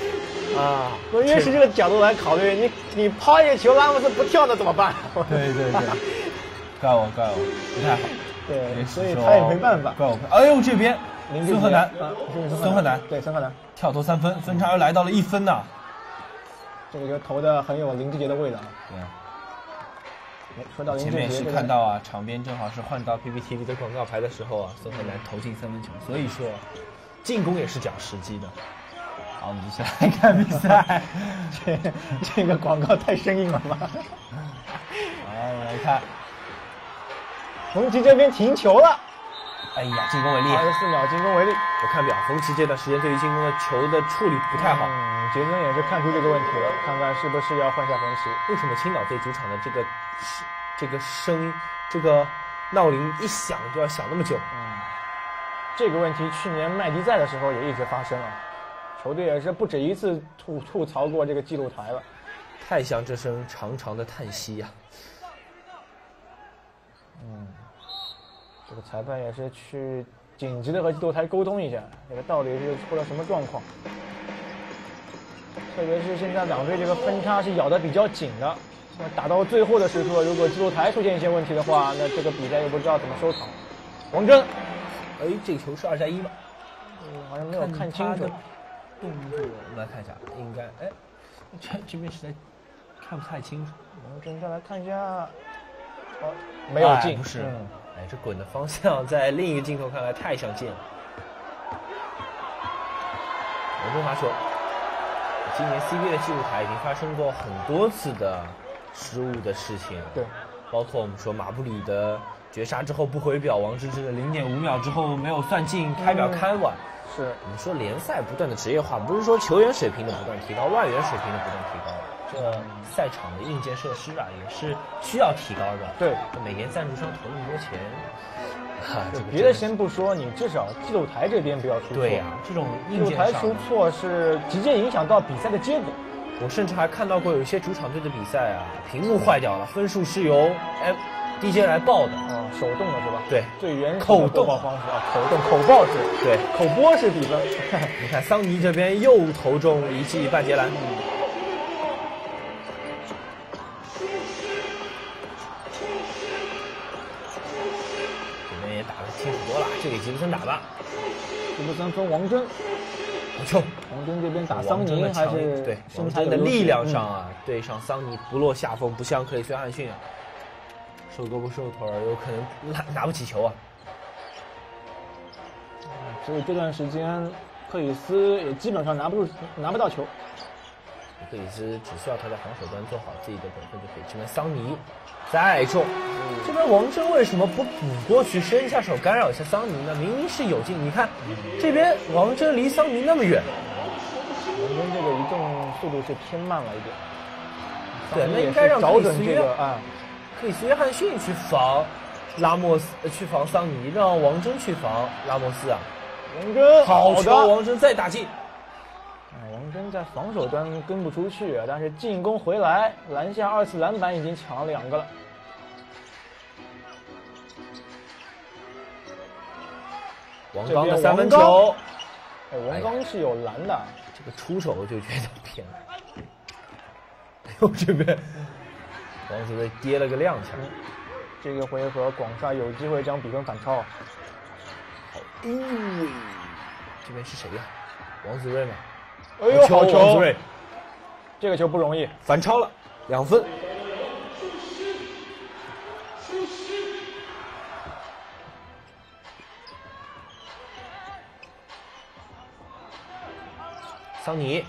<laughs> 啊，从约什这个角度来考虑，你你抛一个球，拉莫斯不跳那怎么办？对对对，<laughs> 怪我怪我，不太好。对，所以他也没办法。怪我。哎呦，这边孙鹤南，孙鹤南，对孙鹤南跳投三分，分差又来到了一分呐。这个球投的很有林志杰的味道。对。说到前面是看到啊，场边正好是换到 PPTV 的广告牌的时候啊，孙鹤南投进三分球，所以说。进攻也是讲时机的。好，我们接下来看比赛。<laughs> 这这个广告太生硬了吧？<laughs> 好，我们来看，冯旗这边停球了。哎呀，进攻为例，二十四秒进攻为例。我看表，冯旗这段时间对于进攻的球的处理不太好。嗯，杰森也是看出这个问题了，看看是不是要换下冯旗。为什么青岛队主场的这个这个声音，这个闹铃一响就要响那么久？嗯。这个问题去年麦迪在的时候也一直发生啊，球队也是不止一次吐吐槽过这个记录台了，太像这声长长的叹息呀。嗯，这个裁判也是去紧急的和记录台沟通一下，这个到底是出了什么状况？特别是现在两队这个分差是咬得比较紧的，那打到最后的时刻，如果记录台出现一些问题的话，那这个比赛又不知道怎么收场。王铮。哎，这个球是二加一吗？嗯，好像没有看清楚。动作，我们来看一下，应该哎，这这边实在看不太清楚。王峥再来看一下，哦，没有进，不是。哎，这滚的方向在另一个镜头看来太像箭了。龙中罚球。今年 CBA 的记录台已经发生过很多次的失误的事情。对，包括我们说马布里的。绝杀之后不回表，王治郅的零点五秒之后没有算进，开表开晚。是，我们说联赛不断的职业化，不是说球员水平的不断提高，外援水平的不断提高，这赛场的硬件设施啊也是需要提高的。对，每年赞助商投那么多钱，哈，别的先不说，你至少记录台这边不要出错。对呀，这种记录台出错是直接影响到比赛的结果。我甚至还看到过有一些主场队的比赛啊，屏幕坏掉了，分数是由 F。DJ 来报的啊，手动的是吧？对，最原始口动方式啊，口动口报式，对，口播式比分。<laughs> 你看桑尼这边又投中一记半截篮，这给吉布森打吧。吉布森分王铮，不错，王铮这边打桑尼还是对，王铮的力量上啊，对上桑尼不落下风，不像克里斯汉逊啊。瘦胳膊瘦腿儿，有可能拿拿不起球啊。所以这段时间，克里斯也基本上拿不住，拿不到球。克里斯只需要他在防守端做好自己的本分就可以。这边桑尼再中，这边王铮为什么不补过去伸一下手干扰一下桑尼呢？明明是有劲，你看这边王铮离桑尼那么远，王铮这个移动速度是偏慢了一点。对，那应该让找准这个啊。克里斯约翰逊去防拉莫斯，去防桑尼，让王铮去防拉莫斯啊。王铮好球，王铮再打进。王铮在防守端跟不出去，但是进攻回来，篮下二次篮板已经抢了两个了。王刚的三分球，哎，王刚是有篮的，这个出手就觉得偏了。哎呦，这边。王子睿跌了个踉跄，这个回合广厦有机会将比分反超。好，哎呦喂，这边是谁呀？王子睿吗？哎呦，好球！这个球不容易，反超了两分。桑尼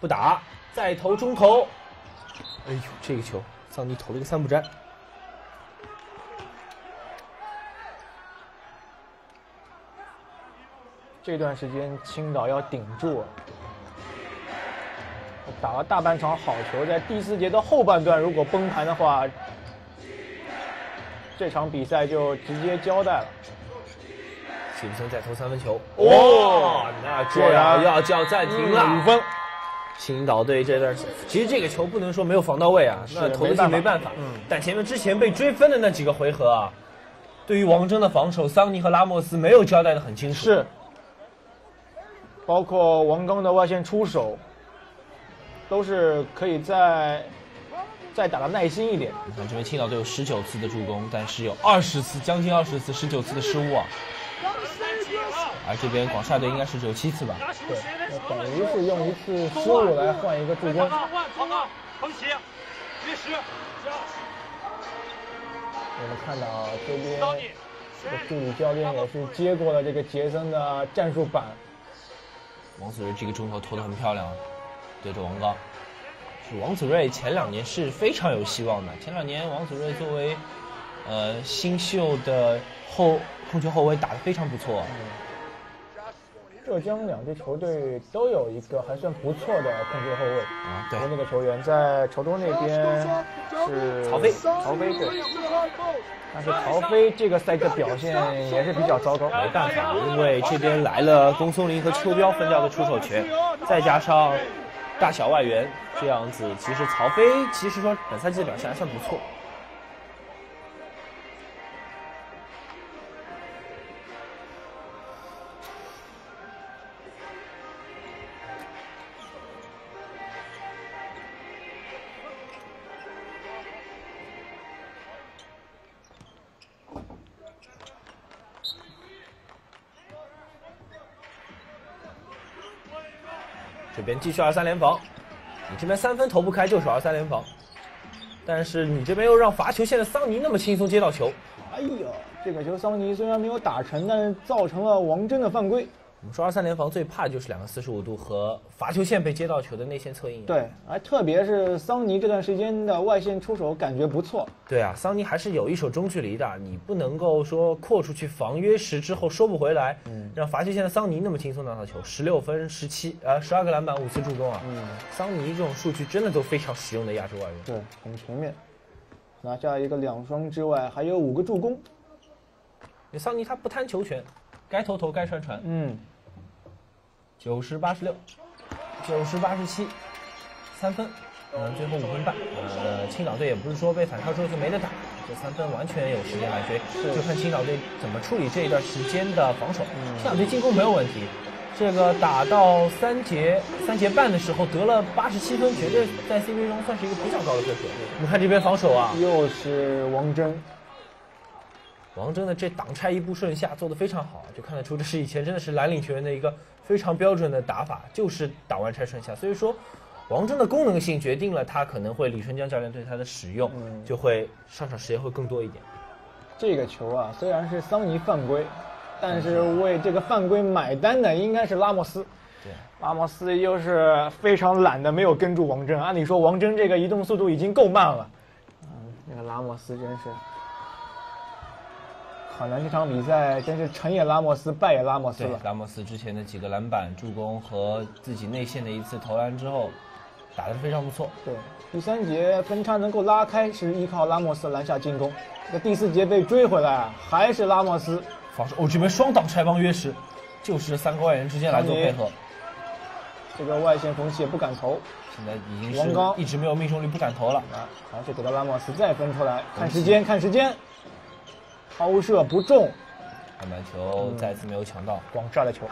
不打，再投中投。哎呦，这个球！桑尼投了一个三不沾，这段时间青岛要顶住，打了大半场好球，在第四节的后半段如果崩盘的话，这场比赛就直接交代了。吉布森再投三分球，哇，那这样要叫暂停了，五分。青岛队这段，其实这个球不能说没有防到位啊，那投的进没办法。嗯，但前面之前被追分的那几个回合啊，对于王峥的防守，桑尼和拉莫斯没有交代的很清楚。是，包括王刚的外线出手，都是可以再再打的耐心一点。你看这边青岛队有十九次的助攻，但是有二十次，将近二十次，十九次的失误啊。而这边广厦队应该是只有七次吧？对，等于是用一次失误来换一个助攻。我们看到这边这个助理教练也是接过了这个杰森的战术板。王子睿这个中投投的很漂亮，对着王刚。王子睿前两年是非常有希望的。前两年王子睿作为呃新秀的后控球后卫打得非常不错。浙江两支球队都有一个还算不错的控球后卫啊，对，国内的球员在潮州那边是曹飞，曹飞对，但是曹飞这个赛季的表现也是比较糟糕，没办法，因为这边来了龚松林和邱彪分掉的出手权，再加上大小外援这样子，其实曹飞其实说本赛季的表现还算不错。边继续二三联防，你这边三分投不开就是二三联防，但是你这边又让罚球线的桑尼那么轻松接到球，哎呦，这个球桑尼虽然没有打成，但是造成了王铮的犯规。我们说二三联防最怕的就是两个四十五度和罚球线被接到球的内线策应。对，而特别是桑尼这段时间的外线出手感觉不错。对啊，桑尼还是有一手中距离的，你不能够说扩出去防约什之后收不回来，嗯，让罚球线的桑尼那么轻松拿到球，十六分十七呃十二个篮板五次助攻啊，嗯，桑尼这种数据真的都非常实用的亚洲外援。对，很全面，拿下一个两双之外，还有五个助攻。桑尼他不贪球权，该投投该传传，嗯。九十八十六，九十八十七，三分，嗯，最后五分半。呃，青岛队也不是说被反超之后就没得打，这三分完全有时间来追，就看青岛队怎么处理这一段时间的防守。青岛队进攻没有问题，这个打到三节三节半的时候得了八十七分，绝对在 CBA 中算是一个比较高的分数。我们看这边防守啊，又是王峥。王峥的这挡拆一步顺下做的非常好，就看得出这是以前真的是蓝领球员的一个非常标准的打法，就是挡完拆顺下。所以说，王峥的功能性决定了他可能会李春江教练对他的使用就会上场时间会更多一点。这个球啊，虽然是桑尼犯规，但是为这个犯规买单的应该是拉莫斯。对，拉莫斯又是非常懒的，没有跟住王峥。按理说王峥这个移动速度已经够慢了，嗯，那个拉莫斯真是。可能这场比赛真是成也拉莫斯，败也拉莫斯了。拉莫斯之前的几个篮板、助攻和自己内线的一次投篮之后，打得非常不错。对，第三节分差能够拉开，是依靠拉莫斯篮下进攻。这第四节被追回来，还是拉莫斯防守。哦，这边双挡拆帮约什，就是三个外援之间来做配合。这个外线冯起也不敢投，现在已经是王刚一直没有命中率，不敢投了。啊，而且给到拉莫斯再分出来，看时间，看时间。抛射不中，篮板球再次没有抢到，广厦的球，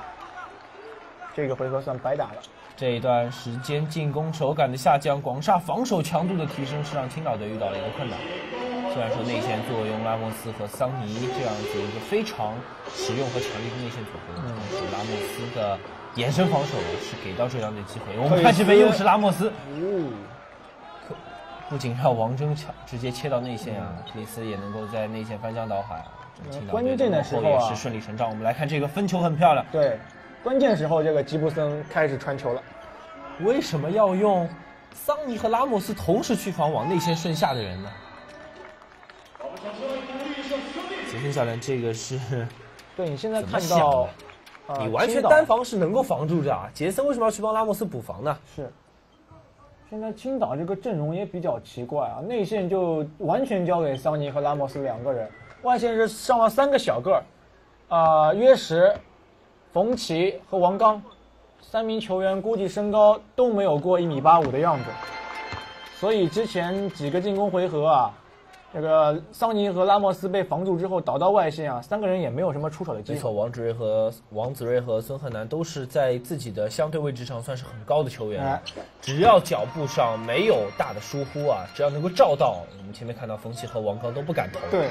这个回合算白打了。这一段时间进攻手感的下降，广厦防守强度的提升，是让青岛队遇到了一个困难。虽然说内线坐拥拉莫斯和桑尼这样子一个非常实用和强力的内线组合，但是拉莫斯的延伸防守是给到浙江队机会。我们看这边又是拉莫斯。不仅让王争抢直接切到内线啊，李斯也能够在内线翻江倒海啊。关键的时候也是顺理成章。我们来看这个分球很漂亮。对，关键时候这个吉布森开始传球了。为什么要用桑尼和拉莫斯同时去防往内线顺下的人呢？杰森教练，这个是？<laughs> 对你现在看到，你完全单防是能够防住的啊。杰森为什么要去帮拉莫斯补防呢？是。现在青岛这个阵容也比较奇怪啊，内线就完全交给桑尼和拉莫斯两个人，外线是上了三个小个儿，啊，约什、冯奇和王刚，三名球员估计身高都没有过一米八五的样子，所以之前几个进攻回合啊，这个桑尼和拉莫斯被防住之后倒到外线啊，三个人也没有什么出手的机会。没错，王子睿和王子睿和孙鹤南都是在自己的相对位置上算是很高的球员哎，只要脚步上没有大的疏忽啊，只要能够照到，我们前面看到冯奇和王刚都不敢投。对，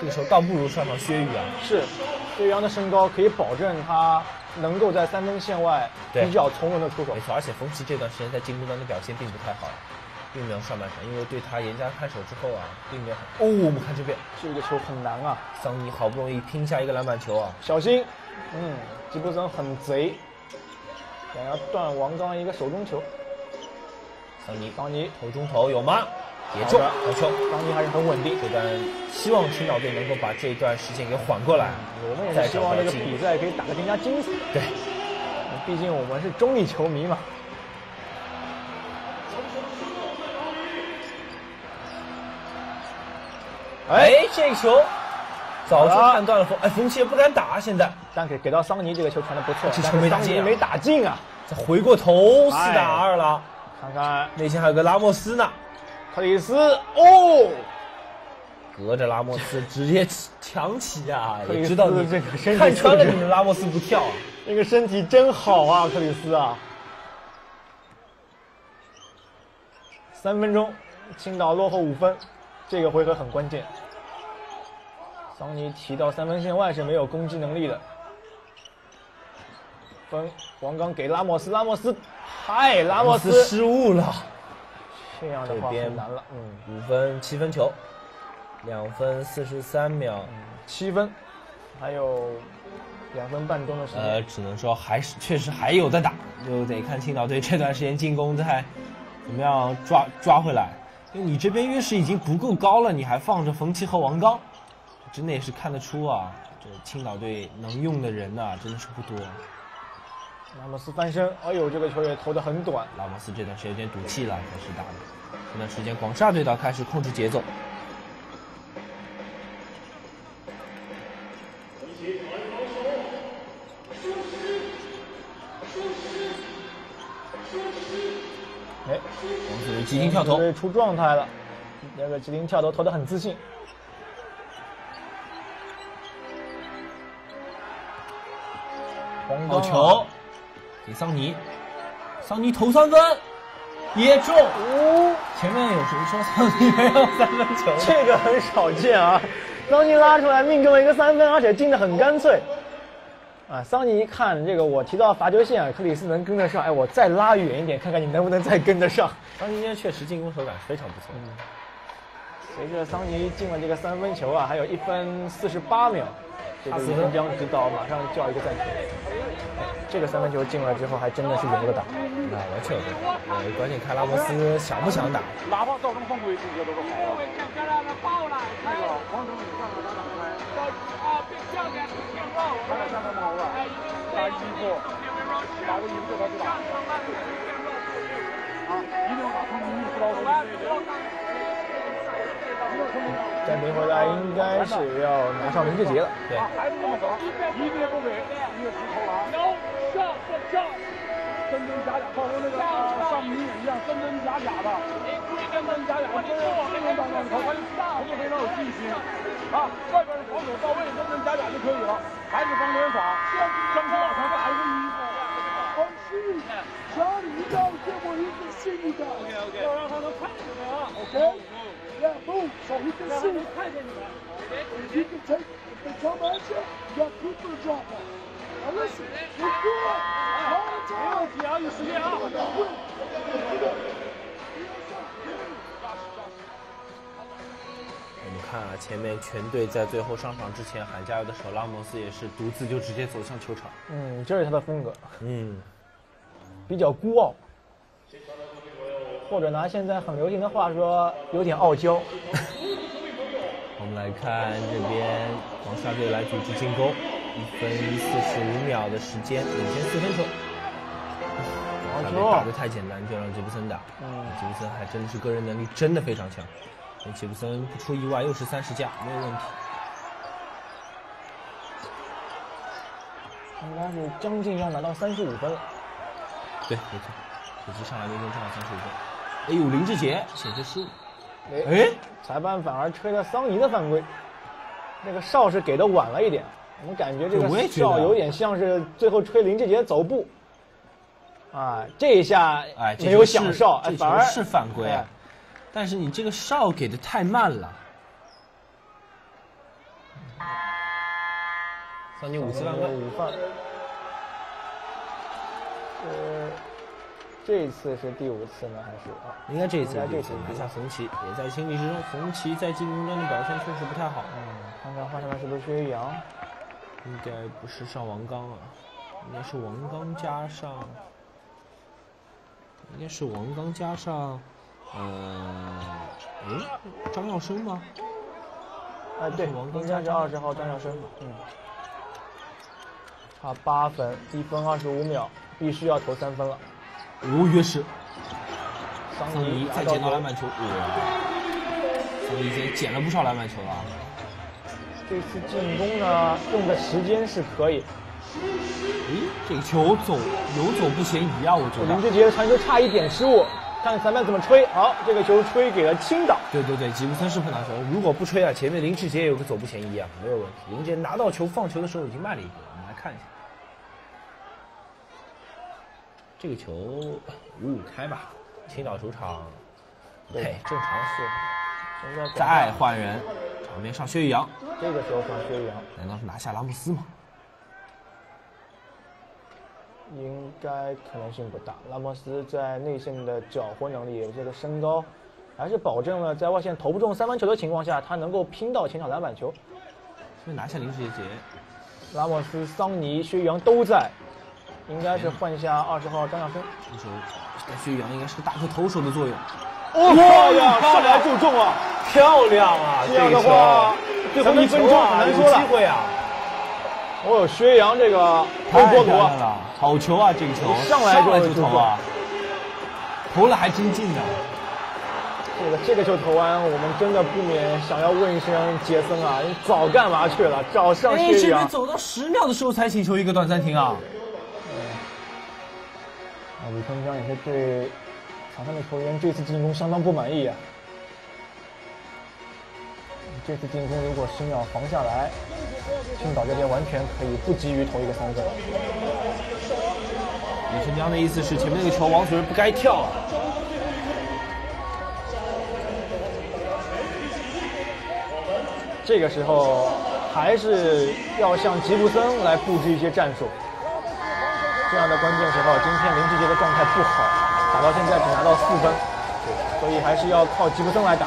这个时候倒不如上上薛宇啊。是，薛洋的身高可以保证他能够在三分线外对比较从容的出手没。错，而且冯奇这段时间在进攻端的表现并不太好，并没有上半场，因为对他严加看守之后啊，并没有很。哦，我们看这边，这个球很难啊，桑尼好不容易拼下一个篮板球啊，小心。嗯，吉布森很贼，想要断王刚一个手中球。桑尼桑尼，投中投有吗？也中，好好球。桑尼还是很稳定。这段希望青岛队能够把这段时间给缓过来，我们也是希望这个比赛可以打得更加精彩。对，毕竟我们是中立球迷嘛。哎，这个球早就判断了冯，哎，冯奇也不敢打，现在。但给给到桑尼这个球传的不错，这但球没打进桑尼没打进啊。再回过头四打二了，看看内线还有个拉莫斯呢，克里斯，哦，隔着拉莫斯直接抢起啊，克里斯也知道你这个身体看穿了你的拉莫斯不跳啊。<laughs> 那个身体真好啊，克里斯啊！三分钟，青岛落后五分，这个回合很关键。桑尼提到三分线外是没有攻击能力的。分，王刚给拉莫斯，拉莫斯，嗨，拉莫斯失误了，这样的话这边很难了。嗯，五分七分球，两分四十三秒，七分，还有两分半钟的时间。呃，只能说还是确实还有的打，就得看青岛队这段时间进攻在怎么样抓抓回来。你这边运势已经不够高了，你还放着冯奇和王刚，真的也是看得出啊，这青岛队能用的人呐、真的是不多。拉莫斯翻身，哎呦，这个球也投得很短。拉莫斯这段时间有点赌气了，开始打的。这段时间广厦队倒开始控制节奏。哎，王子睿急停跳投，出状态了。那个吉林跳投投的很自信。黄好球，给桑尼，桑尼投三分，也中。前面有谁说桑尼没有三分球？这个很少见啊！桑尼拉出来命中了一个三分，而且进的很干脆。啊，桑尼一看这个我提到罚球线啊，克里斯能跟得上，哎，我再拉远一点，看看你能不能再跟得上。桑尼今天确实进攻手感非常不错。随着桑尼进了这个三分球啊，还有一分四十八秒，这个分将指导马上叫一个暂停。哎，这个三分球进了之后，还真的是有的打。那完全有的关键看拉莫斯想不想打。哪怕造成犯规，这些都是好的。那个黄城你上个打打开，他俩相当不好了，打衣服，打个衣服就他去打。啊，一定要把成绩知道暂停回来应该是要拿上林志杰了。对，还是这么走，一个不给，一个石头篮。真真假假，包括那个上迷也一样，真真假假的，真真假假，真真真当当投，他就非常有信心。啊，外边的防守到位，真真假假就可以了，还是防联防，争取往上打一个一。放心，家里一到这么一个信一个，OK OK，要让他能看见你们啊，OK，然后手一个信，看见你们。You can take, if they come at you, you got drop. Now listen, good. All the 没问题啊，有时间啊。们看啊，前面全队在最后上场之前喊加油的时候，拉莫斯也是独自就直接走向球场。嗯，这是他的风格，嗯，比较孤傲，或者拿现在很流行的话说，有点傲娇。我们来看这边广厦队来组织进攻，一分四十五秒的时间，领先四分球。广厦队打的太简单，就让杰布森打。嗯，杰布森还真的是个人能力真的非常强。杰布森不出意外又是三十加，没有问题。应该是将近要拿到三十五分了。对，没错，手机上来命中正好三十五分。哎呦，林志杰险些失误。哎，裁判反而吹了桑尼的犯规，那个哨是给的晚了一点，我们感觉这个哨有点像是最后吹林志杰走步。啊，这一下哎没有响哨，哎反而是犯规啊！但是你这个哨给的太慢了。桑尼五次犯规，五犯。呃，这一次是第五次呢，还是啊？应该这一次，这次拿下红旗，也在情理之中。红旗在进攻端的表现确实不太好。嗯，看看换上来是不是薛玉阳？应该不是上王刚啊，应该是王刚加上。应该是王刚加上，呃，哎，张耀生吗？哎，对，王刚加上二十号张耀生。嗯，差八分，一分二十五秒，必须要投三分了。无约什，桑尼再捡到篮板球，哇！桑尼今捡了不少篮板球啊。这次进攻呢，用的时间是可以。诶，这个球走有走不嫌疑啊！我觉得林志杰的传球差一点失误，看裁判怎么吹。好，这个球吹给了青岛。对对对，吉布森是不拿球，如果不吹啊，前面林志杰也有个走步前移啊，没有问题。林志杰拿到球放球的时候已经慢了一步，我们来看一下，这个球五五开吧，青岛主场，对，正常是。再换人，场面上薛宇阳。这个时候上薛宇阳，难道是拿下拉莫斯吗？应该可能性不大。拉莫斯在内线的搅和能力，这个身高，还是保证了在外线投不中三分球的情况下，他能够拼到前场篮板球。所以拿下林志杰。拉莫斯、桑尼、薛洋都在，应该是换下二十号张亚生。这球，薛洋应该是个大个投手的作用。漂亮，上来就中啊！漂亮啊！这样的话，最后一分钟很难说了。机会啊！哦，薛洋这个投波图了，好球啊！这个球上来就投啊，投了还真进呢。这个这个球投完，我们真的不免想要问一声杰森啊，你早干嘛去了？早上薛阳。走到十秒的时候才请求一个短暂停啊！啊，李春江也是对场上的球员这次进攻相当不满意啊。这次进攻如果十秒防下来，青岛这边完全可以不急于投一个三分。李春江的意思是前面那个球王主任不该跳。这个时候还是要向吉布森来布置一些战术。这样的关键时候，今天林志杰的状态不好，打到现在只拿到四分，所以还是要靠吉布森来打。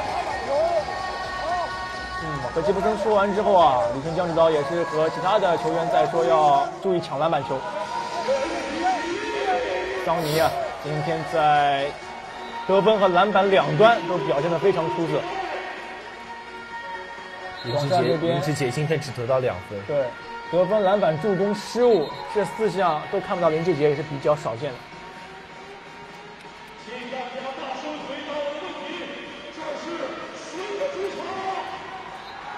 嗯和吉布森说完之后啊，李春江指导也是和其他的球员在说要注意抢篮板球。桑尼啊，今天在得分和篮板两端都表现得非常出色。林志杰，林志杰今天只得到两分。对，得分、篮板、助攻、失误这四项都看不到林志杰，也是比较少见的。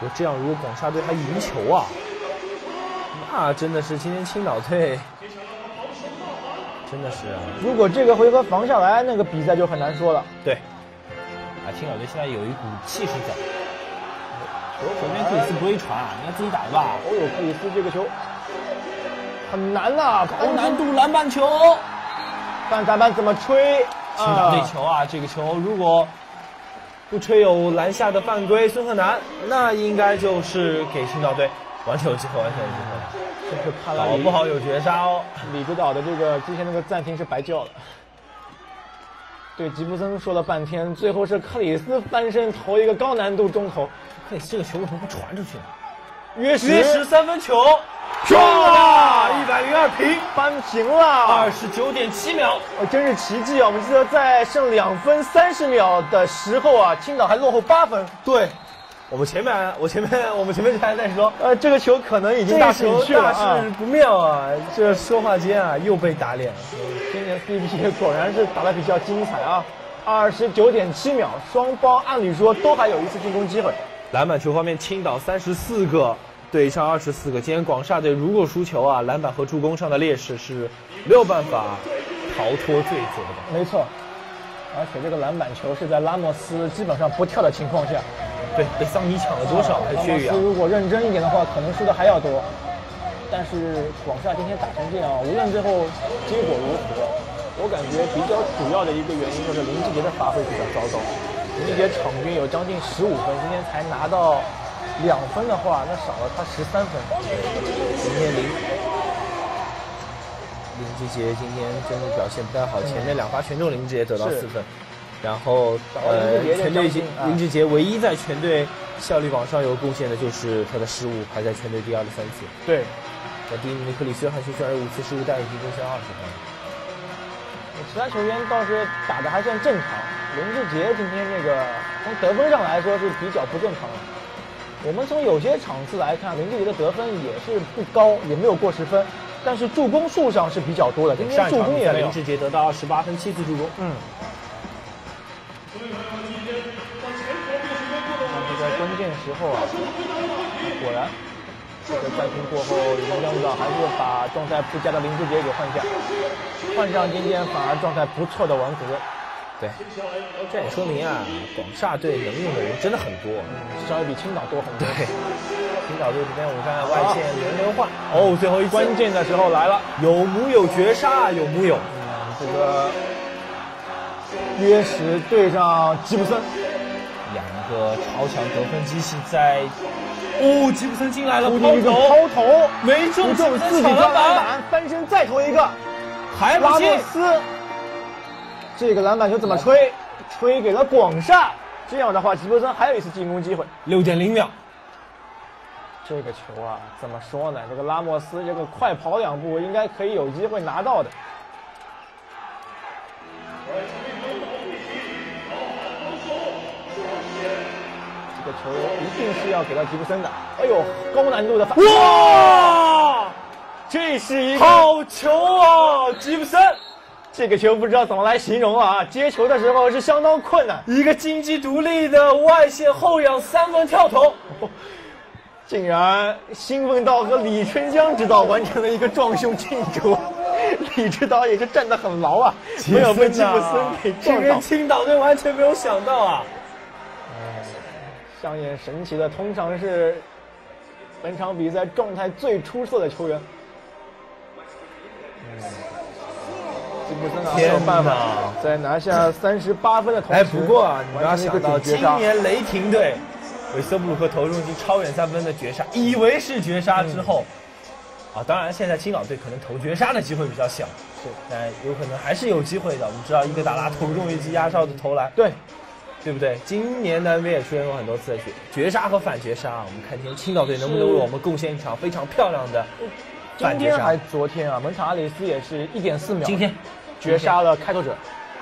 我这样，如果广厦队还赢球啊，那真的是今天青岛队，真的是。如果这个回合防下来，那个比赛就很难说了。对，啊，青岛队现在有一股气势在。左边克里斯不会传，应该自己打的吧？哦呦，克里斯这个球很难呐，高难度篮板球，看咱们怎么吹。青岛队球啊，这个球如果。不吹有篮下的犯规，孙鹤南，那应该就是给青岛队完全有机会，完全有机会。这是看来搞不好有绝杀哦。李指导的这个之前那个暂停是白叫了。对吉布森说了半天，最后是克里斯翻身投一个高难度中投。克里斯这个球为什么不传出去呢？约什约什三分球。漂亮！一百零二平扳平了，二十九点七秒，哦，真是奇迹啊！我们记得在剩两分三十秒的时候啊，青岛还落后八分。对，我们前面，我前面，我们前面还在说，呃，这个球可能已经大势已去了大事不妙啊！这说话间啊，又被打脸了。今年 CBA 果然是打得比较精彩啊！二十九点七秒，双方按理说都还有一次进攻机会。篮板球方面，青岛三十四个。对上二十四个，今天广厦队如果输球啊，篮板和助攻上的劣势是没有办法逃脱罪责的。没错，而且这个篮板球是在拉莫斯基本上不跳的情况下，对，被桑尼抢了多少？还缺氧。如果认真一点的话，可能输的还要多。但是广厦今天打成这样，无论最后结果如何，我感觉比较主要的一个原因就是林志杰的发挥比较糟糕。林志杰场均有将近十五分，今天才拿到两分的话，那少了他十三分。今天林。林志杰今天真的表现不太好，前面两发全中，林志杰得到四分，然后呃，全队林志杰唯一在全队效率榜上有贡献的就是他的失误，排在全队第二的三次。对，那第一名的克里斯汉逊虽然有五次失误，但已经贡献二十分。其他球员倒是打的还算正常，林志杰今天这个从得分上来说是比较不正常的。我们从有些场次来看，林志杰的得分也是不高，也没有过十分。但是助攻数上是比较多的，今天助攻也林志杰得到二十八分，七次助攻。嗯。那在关键时候啊，果然，这个暂停过后，林江导还是把状态不佳的林志杰给换下，换上今天反而状态不错的王子睿。对，这也说明啊，广厦队能用的人真的很多，稍微比青岛多很多。对。青岛队这边，我们看外线轮流换。哦，最后一关键的时候来了，有木有绝杀？有木有？这个约什对上吉布森，两个超强得分机器在。哦，吉普森进来了，抛投，抛投没中，自己抓篮板，翻身再投一个，还不进。拉莫斯，这个篮板球怎么吹？吹给了广厦。这样的话，吉布森还有一次进攻机会。六点零秒。这个球啊，怎么说呢？这个拉莫斯这个快跑两步，应该可以有机会拿到的。这个球一定是要给到吉布森的。哎呦，高难度的反哇！这是一个好球啊，吉布森！这个球不知道怎么来形容啊，接球的时候是相当困难。一个金鸡独立的外线后仰三分跳投。竟然兴奋到和李春江指导完成了一个撞胸庆祝，李指导也是站得很牢啊，没有被吉布森给撞到。这个青岛队完全没有想到啊！上演神奇的，通常是本场比赛状态最出色的球员。吉布森没有办法在拿下三十八分的同时，哎，不过啊，你要想到今年雷霆队。韦斯布鲁克投中进超远三分的绝杀，以为是绝杀之后，啊，当然现在青岛队可能投绝杀的机会比较小，是，但有可能还是有机会的。我们知道伊戈达拉投中一记压哨的投篮，对，对不对？今年的 NBA 也出现过很多次绝绝杀和反绝杀，我们看今天青岛队能不能为我们贡献一场非常漂亮的反绝杀？今天还昨天啊，门塔阿里斯也是一点四秒，今天绝杀了开拓者，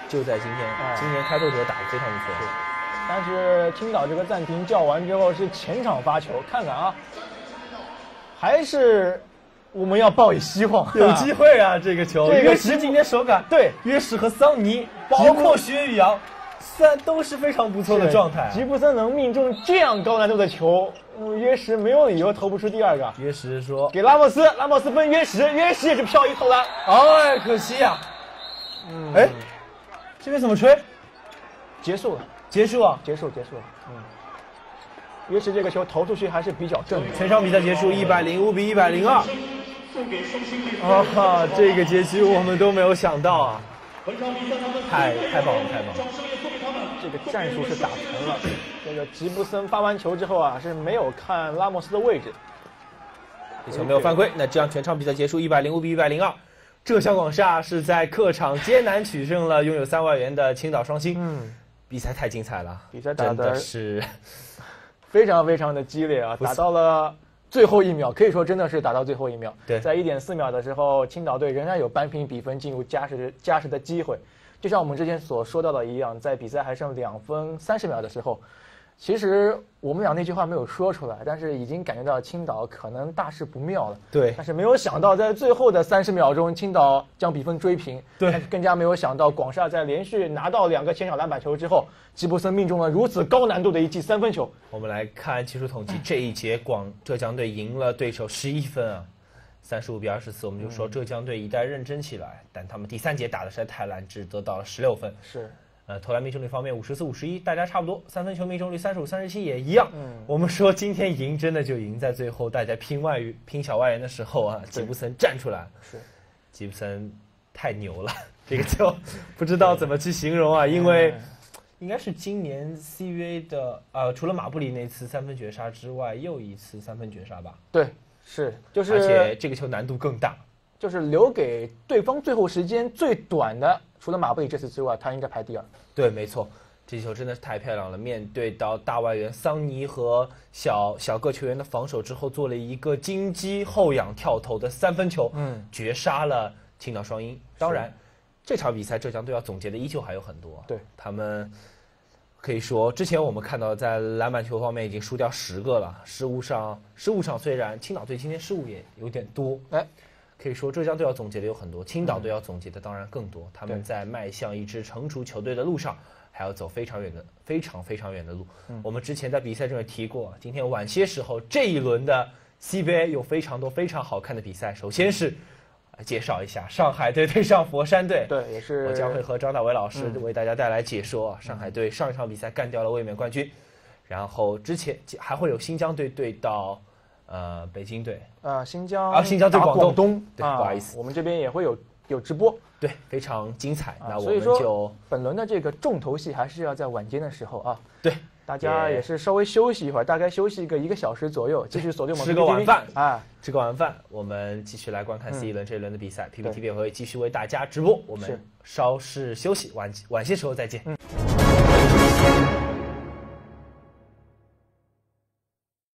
就在今天，今年开拓者打得非常不错。但是青岛这个暂停叫完之后是前场发球，看看啊，还是我们要抱以希望，有机会啊！这个球，约什今天手感对，约什和桑尼，包括薛宇阳，三都是非常不错的状态。吉布森能命中这样高难度的球，约什没有理由投不出第二个。约什说给拉莫斯，拉莫斯分约什，约什也是漂移投篮，哎，可惜呀。嗯，哎，这边怎么吹？结束了。结束啊！结束，结束了。嗯，约什这个球投出去还是比较正。全场比赛结束，一百零五比一百零二。啊哈，这个结局我们都没有想到啊！太太棒了，太棒了！这个战术是打成了。这个吉布森发完球之后啊，是没有看拉莫斯的位置。这球没有犯规，那这样全场比赛结束，一百零五比一百零二。浙江广厦是在客场艰难取胜了拥有三外援的青岛双星。嗯。比赛太精彩了，比赛打的是非常非常的激烈啊！打到了最后一秒，可以说真的是打到最后一秒。对，在一点四秒的时候，青岛队仍然有扳平比分、进入加时加时的机会。就像我们之前所说到的一样，在比赛还剩两分三十秒的时候。其实我们俩那句话没有说出来，但是已经感觉到青岛可能大事不妙了。对，但是没有想到在最后的三十秒钟，青岛将比分追平。对，更加没有想到广厦在连续拿到两个前场篮板球之后，吉布森命中了如此高难度的一记三分球。我们来看技术统计，这一节广浙江队赢了对手十一分啊，三十五比二十四。我们就说浙江队一旦认真起来，但他们第三节打的实在太烂，只得到了十六分。是。呃，投篮命中率方面五十四五十一，大家差不多，三分球命中率三十五三十七也一样。嗯我们说今天赢真的就赢在最后，大家拼外援拼小外援的时候啊，吉布森站出来，是吉布森太牛了，这个就 <laughs> 不知道怎么去形容啊，因为嗯应该是今年 CBA 的呃，除了马布里那次三分绝杀之外，又一次三分绝杀吧，对，是就是而且这个球难度更大。就是留给对方最后时间最短的，除了马布里这次之外，他应该排第二。对，没错，这球真的是太漂亮了。面对到大外援桑尼和小小个球员的防守之后，做了一个金鸡后仰跳投的三分球，嗯绝杀了青岛双鹰。当然，这场比赛浙江队要总结的依旧还有很多。对他们可以说，之前我们看到在篮板球方面已经输掉十个了，失误上失误上虽然青岛队今天失误也有点多，哎，可以说浙江队要总结的有很多，青岛队要总结的当然更多。他们在迈向一支成熟球队的路上，还要走非常远的、非常非常远的路。我们之前在比赛中也提过，今天晚些时候这一轮的 CBA 有非常多非常好看的比赛。首先是呃介绍一下上海队对上佛山队，对，也是我将会和张大伟老师嗯为大家带来解说。上海队上一场比赛干掉了卫冕冠军，然后之前还会有新疆队对到呃北京队，呃新疆啊新疆对打广东对不好意思我们这边也会有有直播。对，非常精彩。啊那我们就本轮的这个重头戏还是要在晚间的时候啊，对大家也也是稍微休息一会儿，大概休息个一个小时左右，继续锁定我们吃个晚饭啊。吃个晚饭，我们继续来观看嗯 C 一轮这一轮的比赛。对 PPTV 也会继续为大家直播。我们稍事休息，晚晚些时候再见。嗯 <laughs>